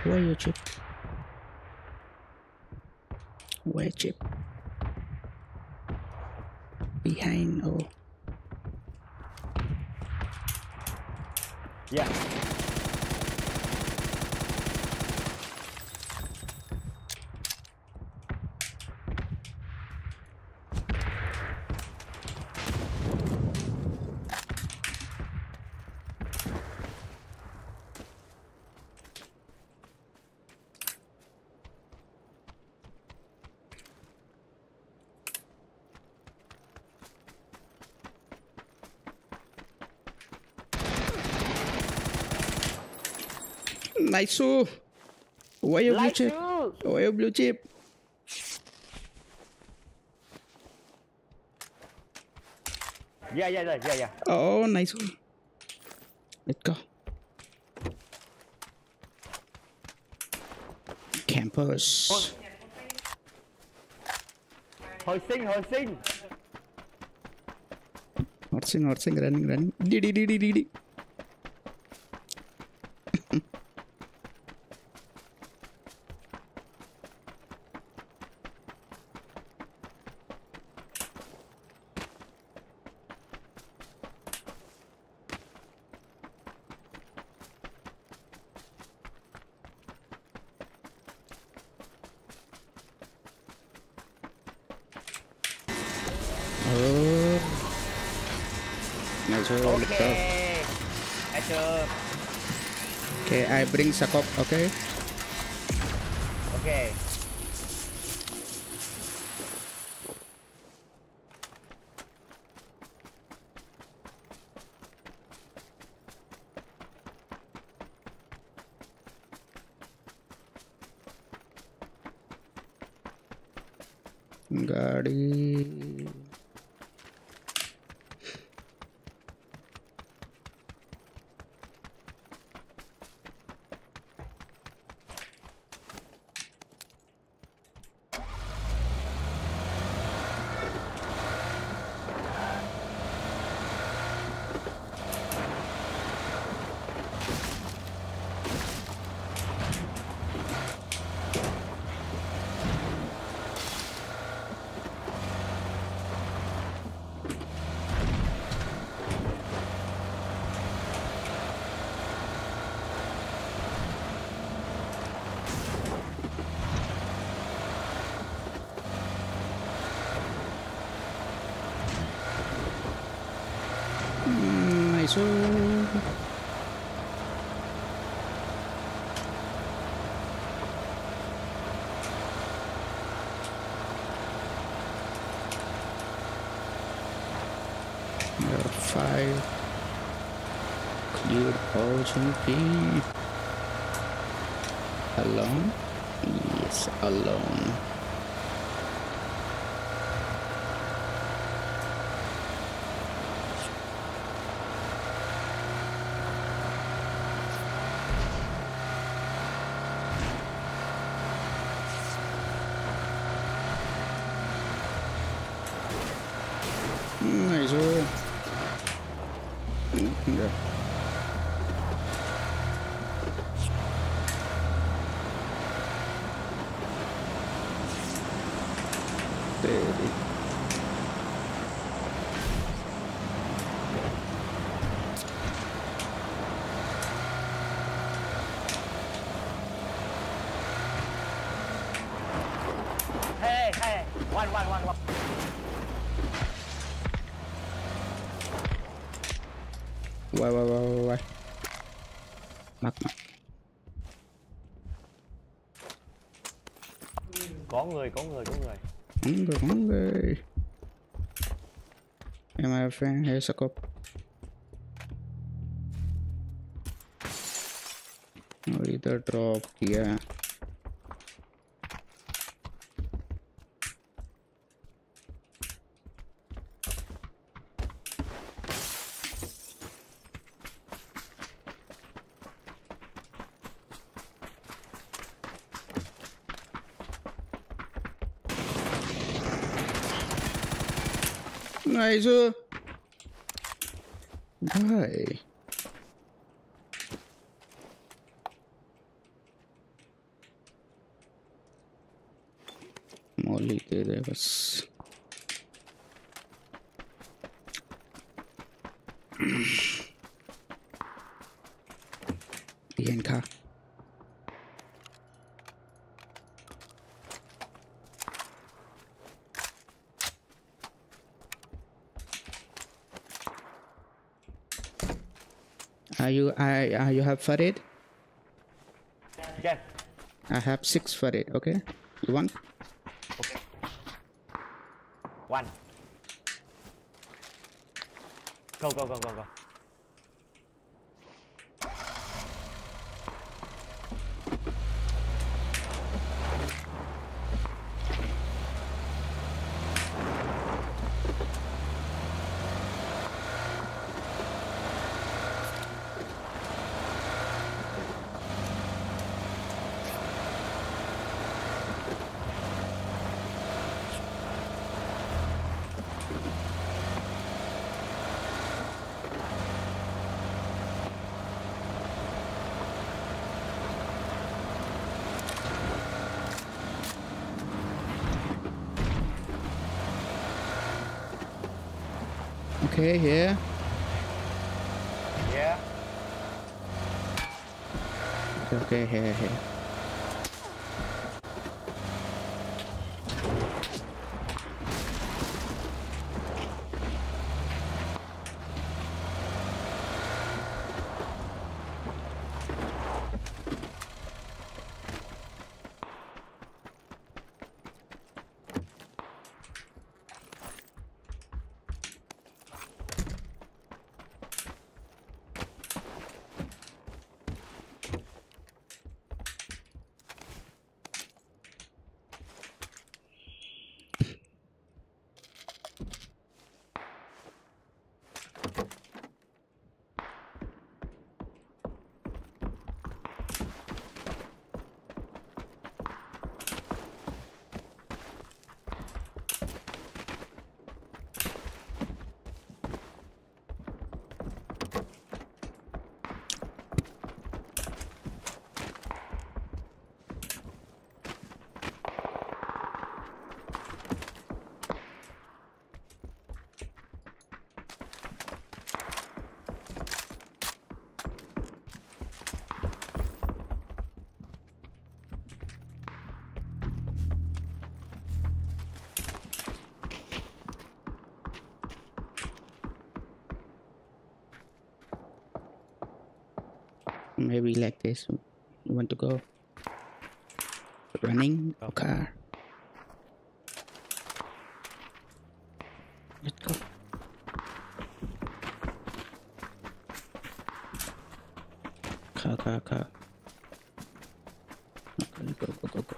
[SPEAKER 2] Where your chip? Where chip? Behind oh
[SPEAKER 7] Yeah.
[SPEAKER 2] Lightsu! Where your blue chip? Where your blue chip?
[SPEAKER 7] Yeah, yeah, yeah, yeah, yeah.
[SPEAKER 2] Oh, nice one. Let's go. Campus.
[SPEAKER 7] Horsing, horsing.
[SPEAKER 2] Horsing, horsing, running, running. Dee dee dee dee dee. brings a cup,
[SPEAKER 7] okay?
[SPEAKER 2] Five. Clear opportunity. Alone? Yes, alone.
[SPEAKER 7] quay
[SPEAKER 2] quay quay quay mặt mặt có người
[SPEAKER 7] có người có người ừ, có người
[SPEAKER 2] có người Am I a fan? Here's a cop. Either drop, yeah. Elijah. Why? I are you have Farid?
[SPEAKER 7] Yes.
[SPEAKER 2] I have six Farid, okay? You want?
[SPEAKER 7] Okay. One. Go, go, go, go, go.
[SPEAKER 2] Okay, here.
[SPEAKER 7] Yeah.
[SPEAKER 2] Okay, okay, here, here. Maybe like this. You want to go? Running or car? Let's go. Car, car, car. Okay, go, go, go, go.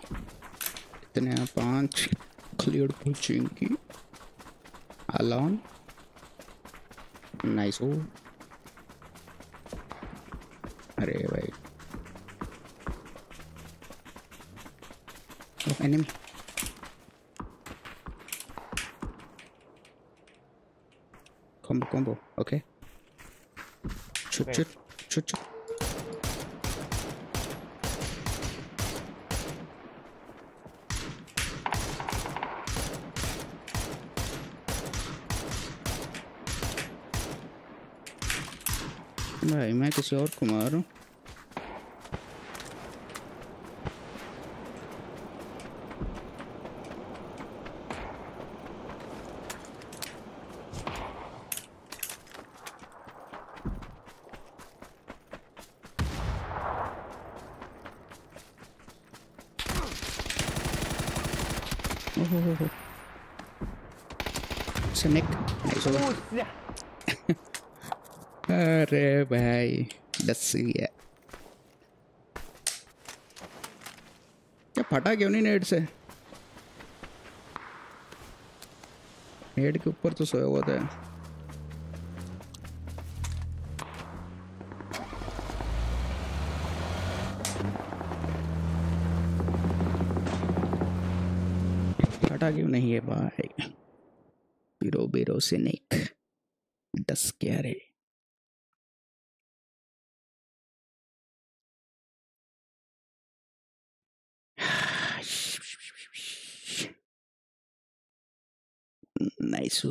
[SPEAKER 2] कितने हैं पांच clear पहुंचेंगी अलान nice ओ अरे Enemy combo combo okay shoot
[SPEAKER 7] Okay.
[SPEAKER 2] shoot shoot shoot भाई मैं किसी और को मारूं ओहो अरे भाई दस गया क्या फटा क्यों नहीं नेट से? नेट के ऊपर तो सोया हुआ था। फटा क्यों नहीं है भाई? बिरो बिरो से निक दस क्या रे Nice.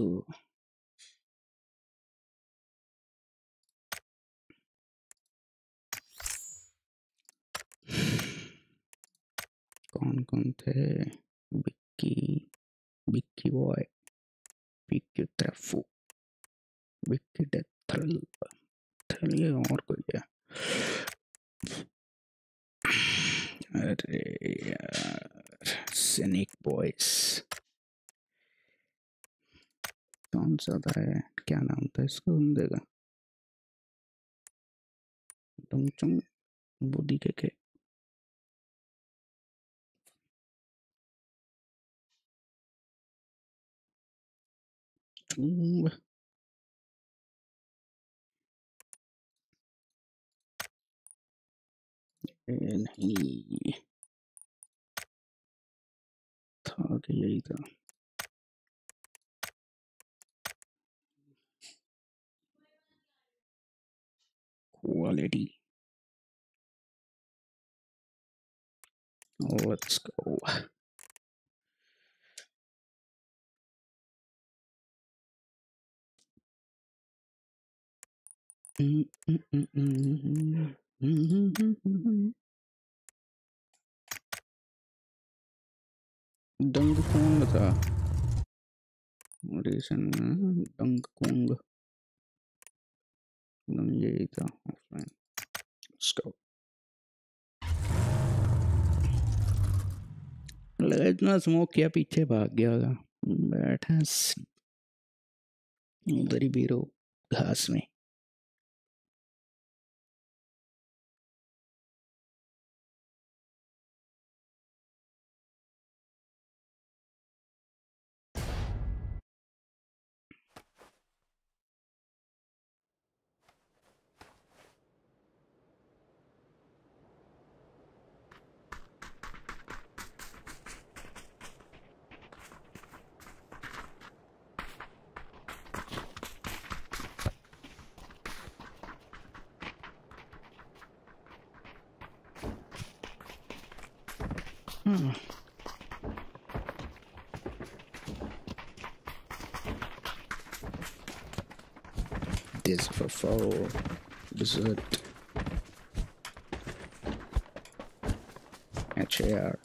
[SPEAKER 2] कौन कौन थे विक्की विक्की बॉय विक्की ट्रफू विक्की डेथल थ्रिल ये और कोई है। अरे यार सैनिक बॉयस कौन सा था है क्या नाम था इसका? बंदे का डंगचंग बुद्धि के के चुंग। नहीं था कि यही था quality. Let's go. दंग कौन था। रीजन दंग कोंग यही था ऑफलाइन स्काउट लगा इतना स्मोक किया, पीछे भाग गया होगा। बैठा उधर ही बीरो घास में। for dessert. H A R.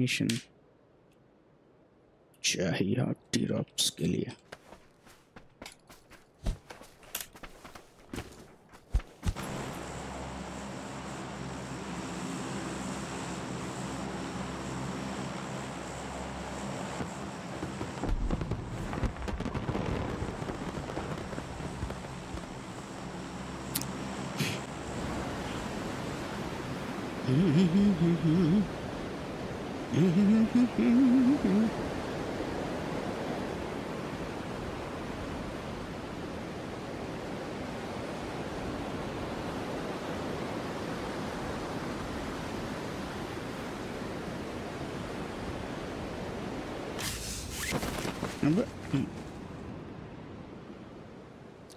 [SPEAKER 2] Coordination चाहिए टी रॉप्स के लिए Number.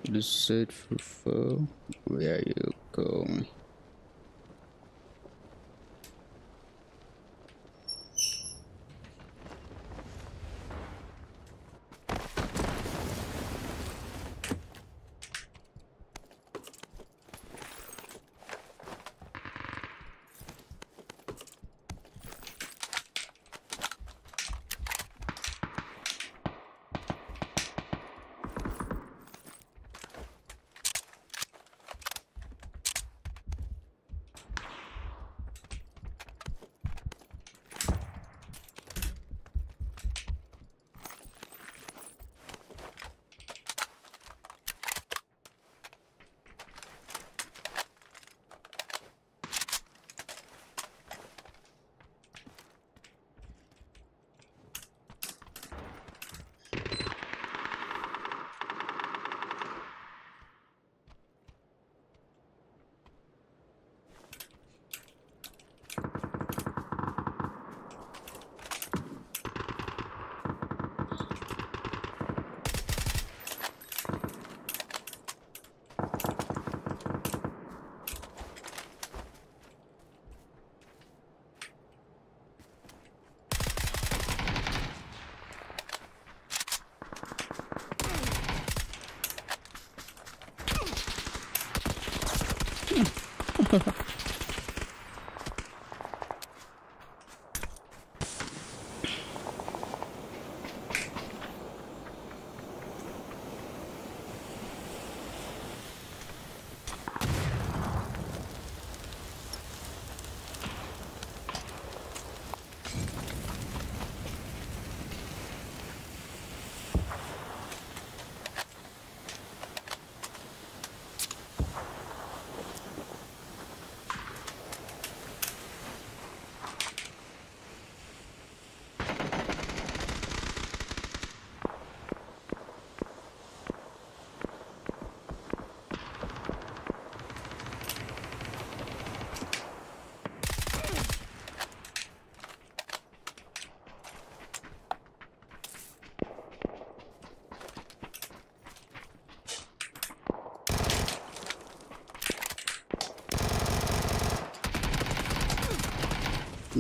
[SPEAKER 2] Just search for foe. There you go.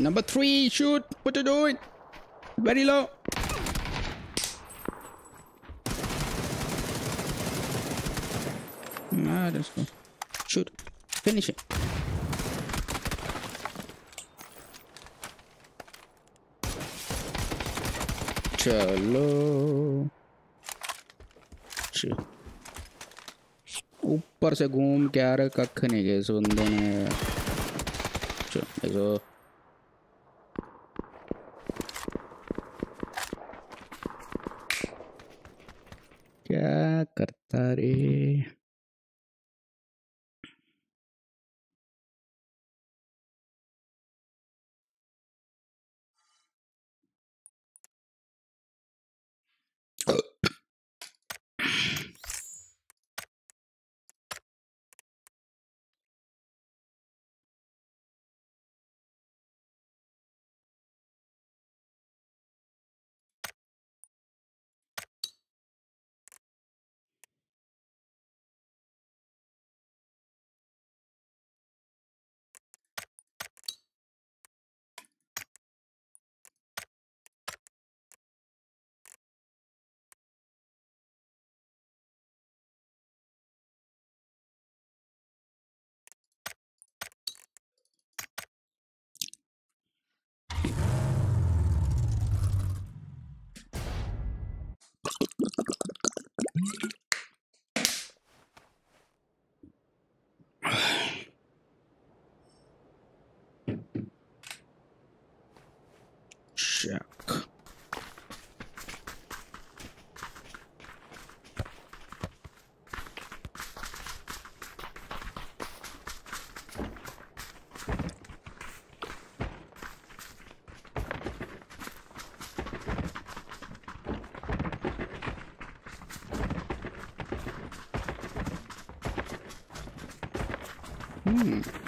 [SPEAKER 2] Number three, shoot. What you doing? Very low. Ah, let's go. Shoot. Finish it. चलो च- ऊपर से घूम के आ रहे कख नहीं गए इस बंदे ने चलो Hmm.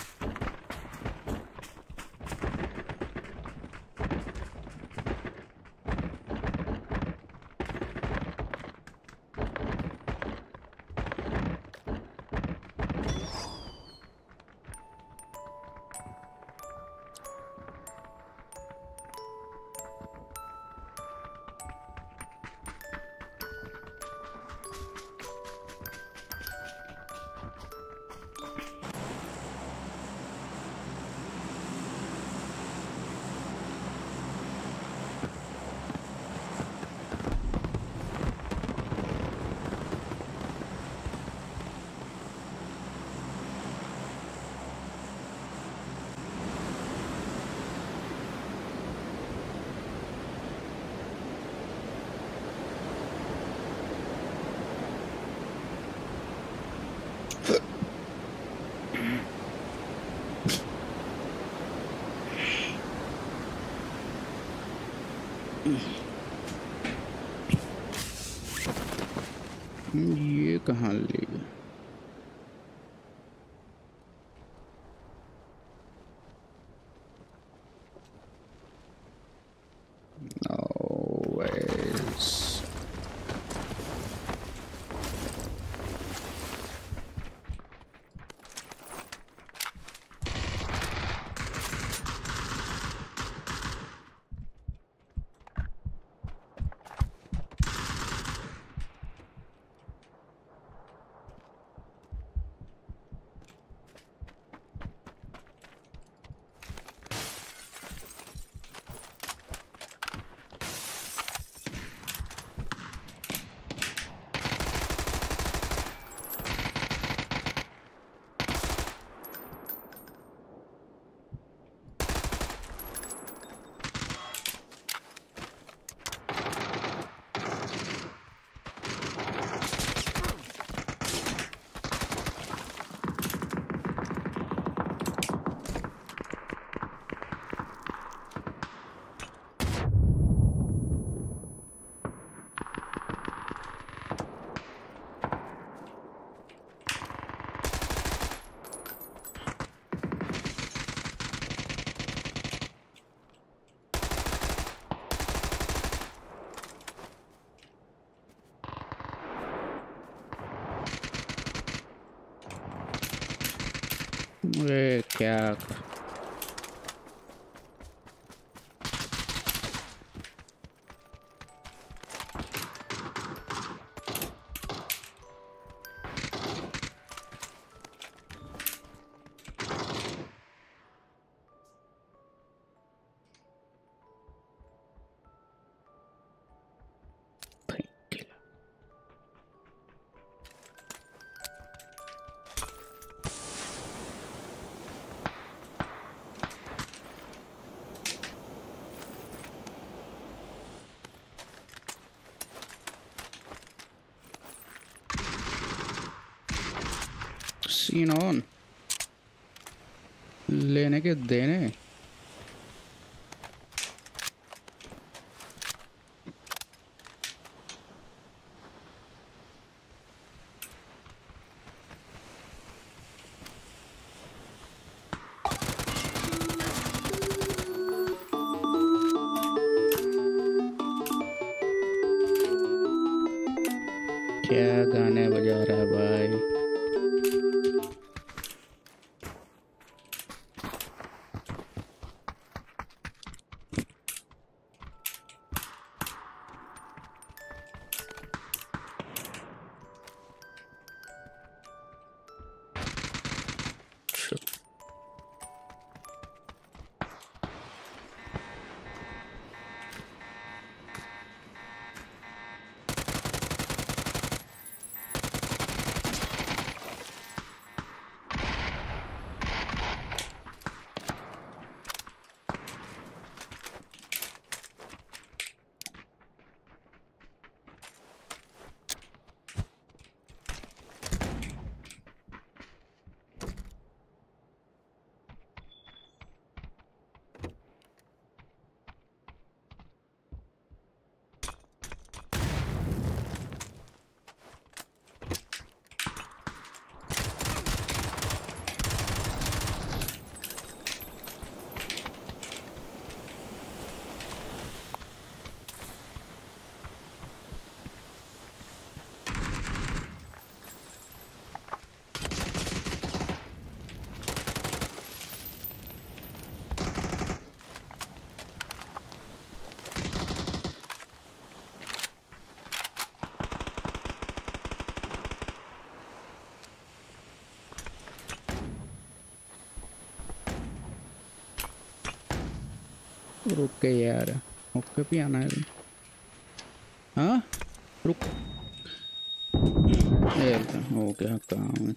[SPEAKER 2] कहाँ ले Okay. सीन ऑन लेने के देने। क्या गाने बजा रहा है भाई? रुक के यार ओके भी आना है हाँ रुक ओके हाँ काम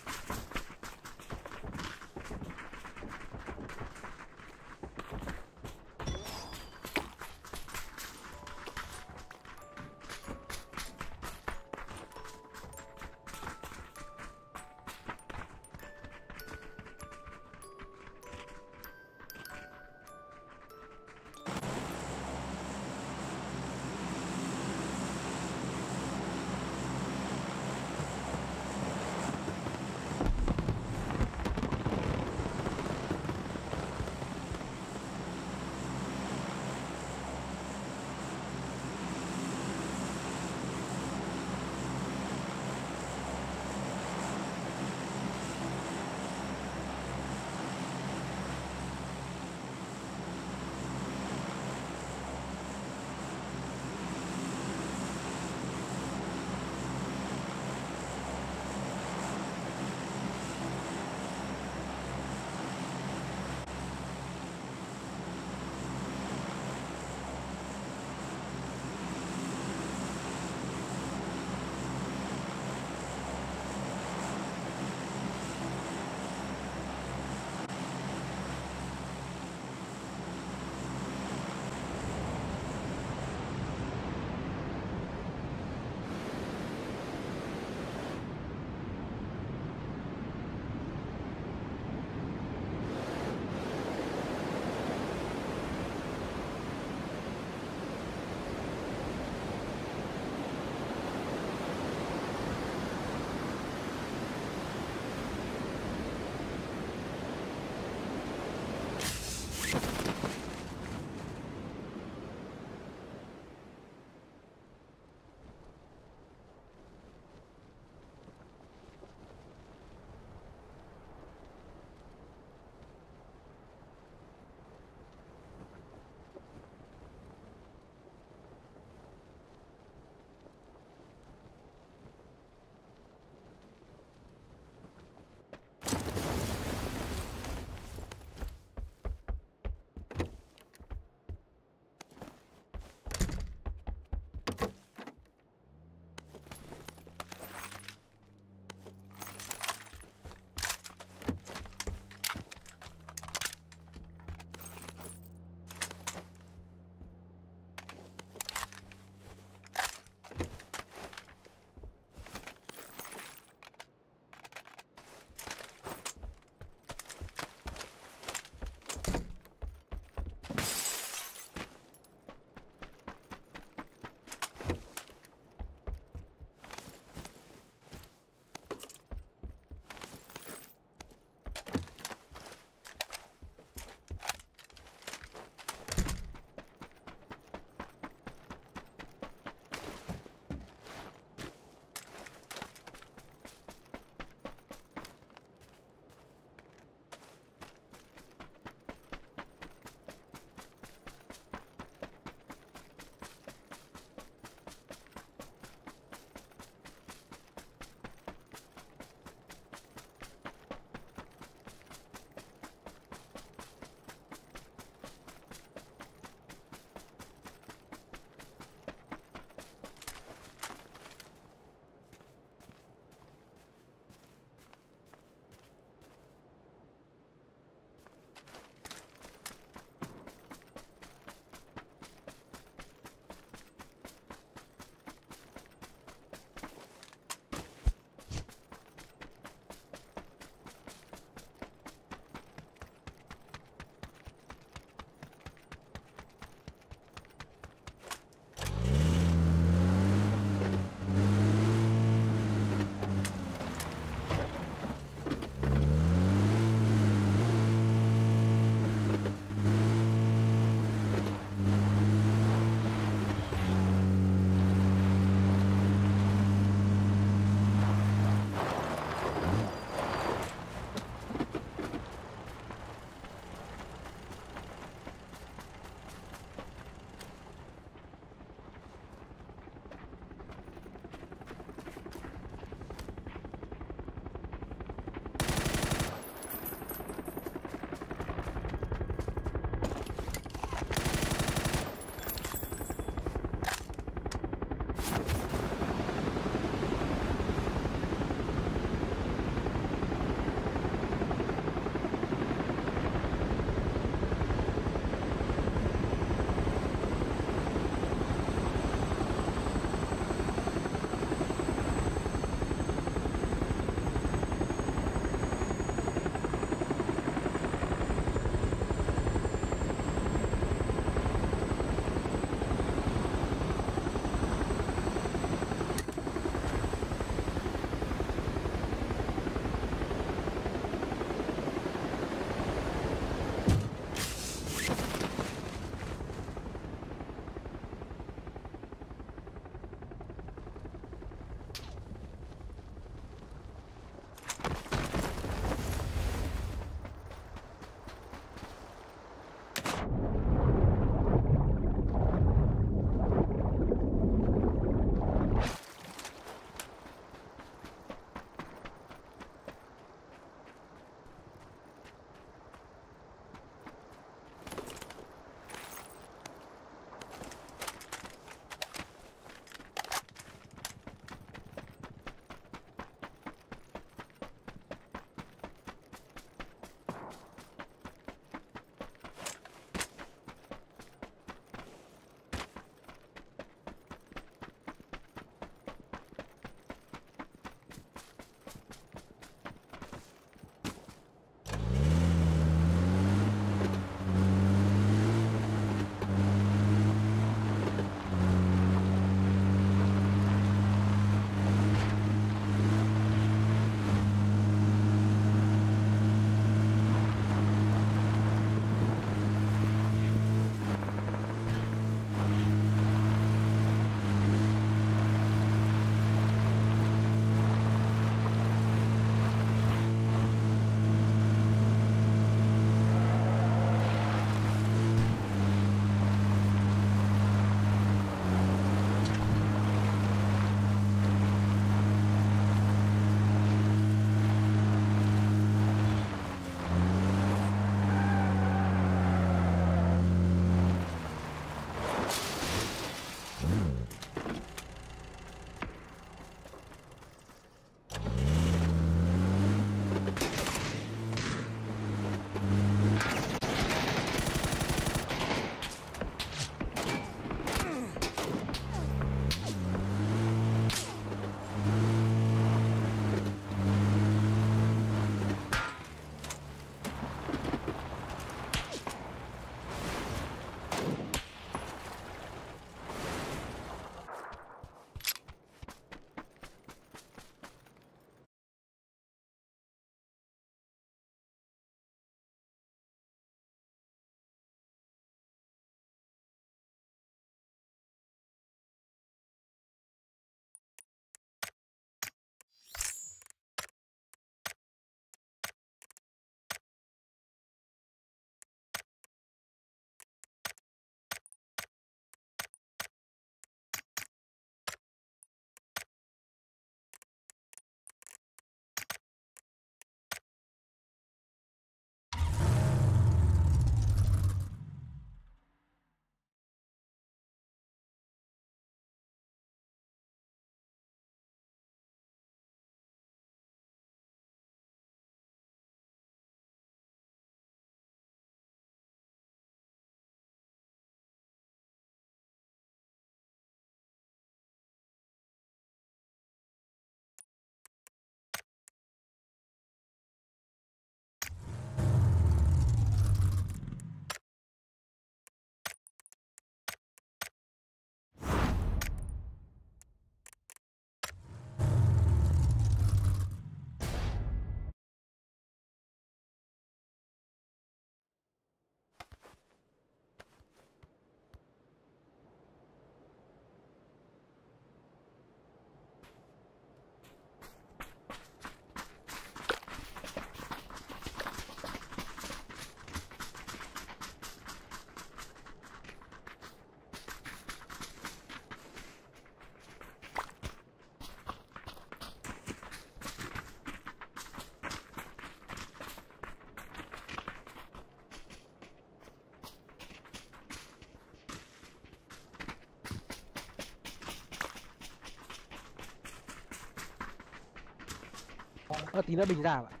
[SPEAKER 8] Ơ tí nữa bình
[SPEAKER 9] giảm ạ.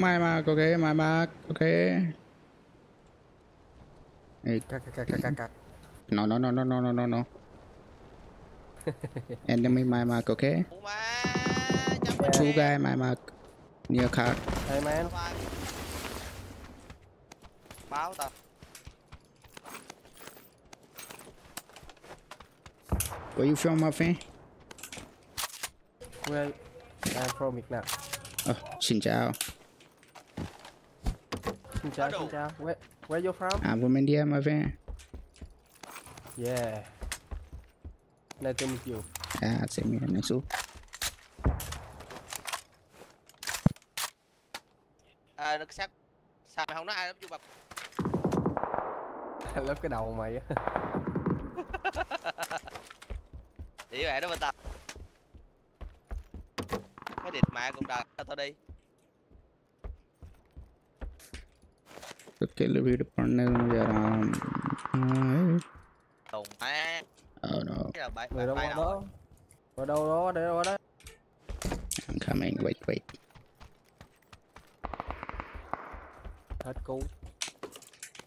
[SPEAKER 2] My mark, okay, my mark, okay. Hey, no, no, no, no, no, no, no, no. Enemy my mark, okay.
[SPEAKER 8] Yeah.
[SPEAKER 2] Two guy my mark. Near car.
[SPEAKER 8] Hey man.
[SPEAKER 9] Báo tao
[SPEAKER 2] Where you from, my friend?
[SPEAKER 8] Where I'm from Việt Nam.
[SPEAKER 2] Oh, xin chào.
[SPEAKER 8] Xin chào, xin chào. Where where you from?
[SPEAKER 2] I'm from India, my friend.
[SPEAKER 8] Yeah. Nice to meet you.
[SPEAKER 2] Yeah, same here, next week.
[SPEAKER 9] à nó sát sao mày không nói ai lắm chú bập
[SPEAKER 8] Lớp cái đầu mày á.
[SPEAKER 9] chỉ vậy đó bên tao cái địt mẹ cũng đợi tao đi
[SPEAKER 2] तो किल weed पढ़ने में मुझे आराम हाँ,
[SPEAKER 9] tùng má
[SPEAKER 2] Oh no,
[SPEAKER 9] cái là bay
[SPEAKER 8] Người đâu
[SPEAKER 9] bay
[SPEAKER 8] ở
[SPEAKER 9] nào
[SPEAKER 8] đó. Ở đâu đó, để đâu ở đó.
[SPEAKER 2] I'm coming. Wait, wait.
[SPEAKER 8] Hết cú.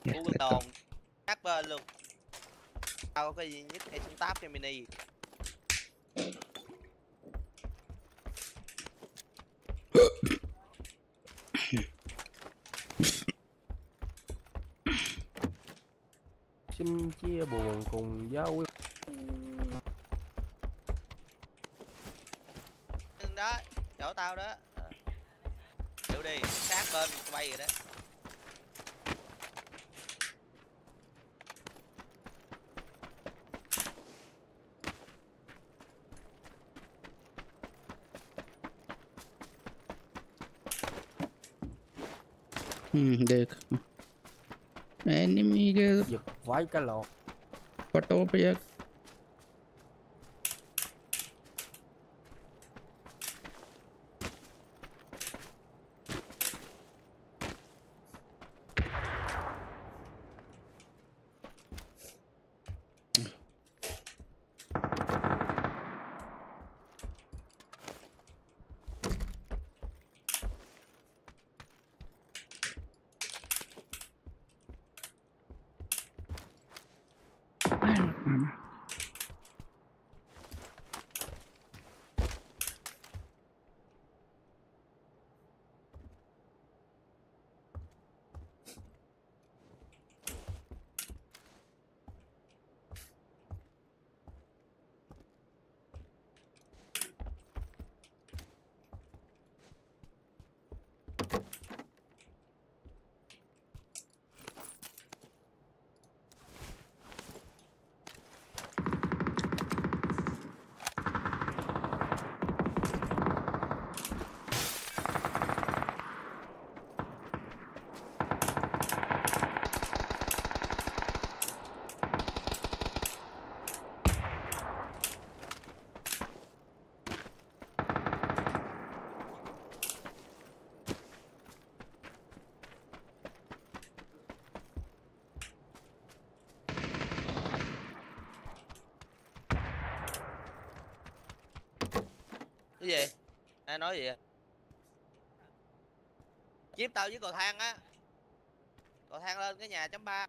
[SPEAKER 2] Yeah,
[SPEAKER 9] Cú
[SPEAKER 2] let's go.
[SPEAKER 9] tồn hát bên luôn tao có cái duy nhất hay xuống táp cho mini
[SPEAKER 8] chia buồn cùng giáo
[SPEAKER 9] đó chỗ tao đó. Chịu đi sát bên bay rồi đó.
[SPEAKER 8] Hmm, được. Enemy. Yep.
[SPEAKER 2] Why Kalau? What
[SPEAKER 9] up, yak? Ai nói gì vậy? Chiếp tao với cầu thang á. Cầu thang lên cái nhà chấm ba.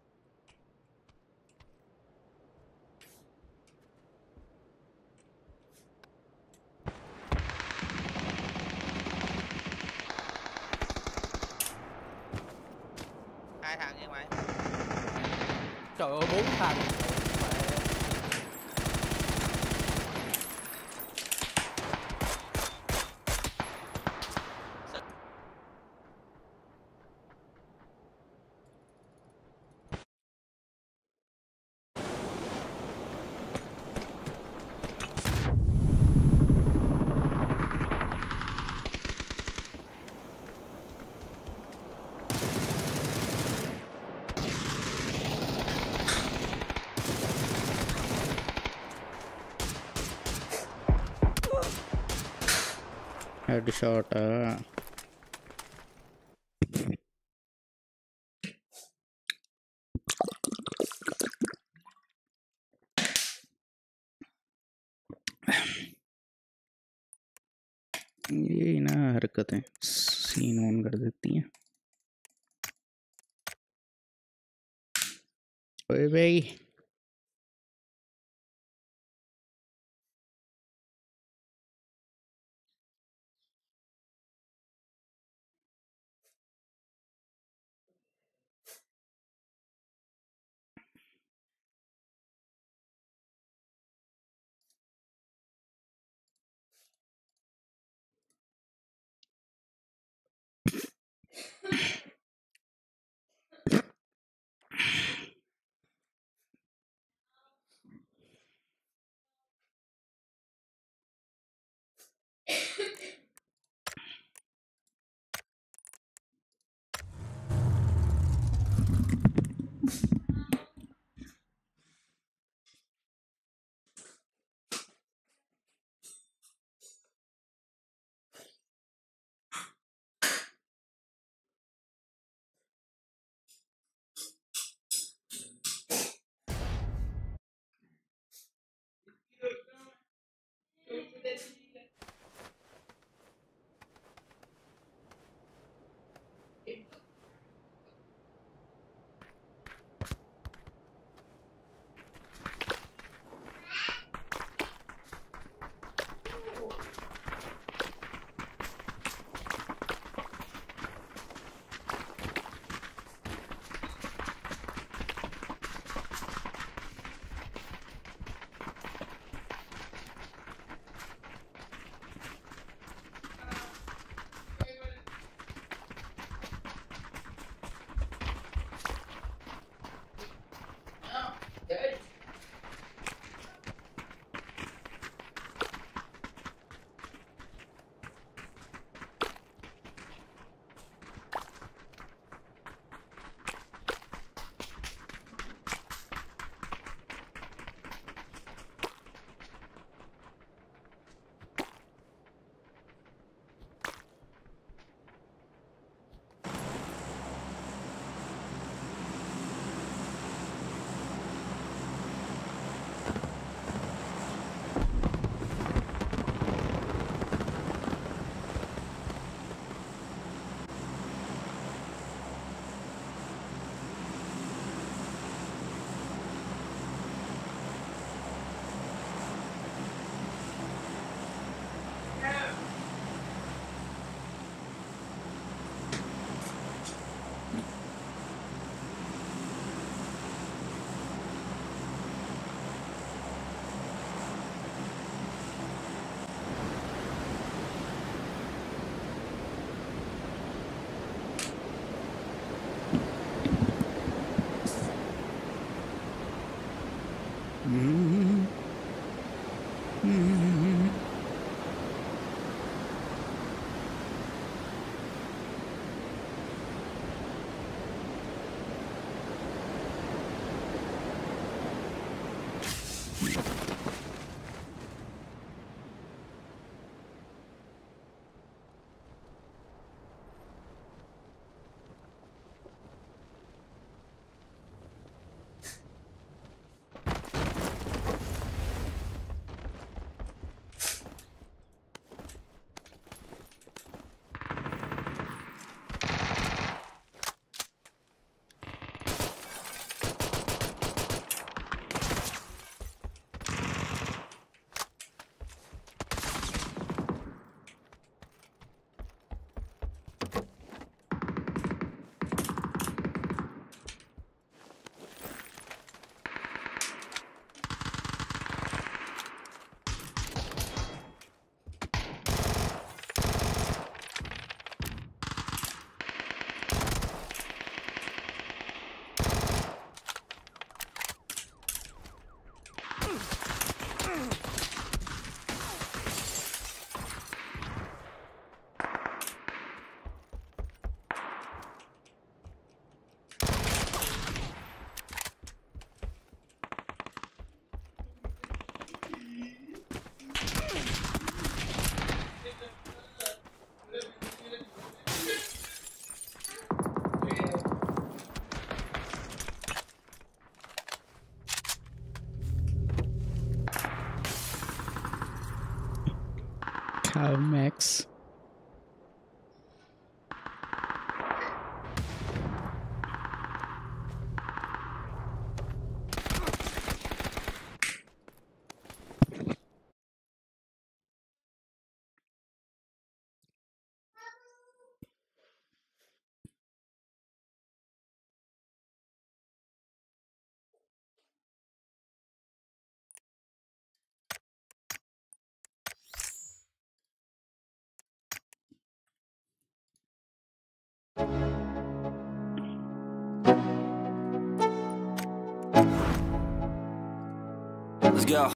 [SPEAKER 2] Headshot ये ना हरकतें scene on कर देती हैं। ओए भाई। Oh, Max.
[SPEAKER 1] Go.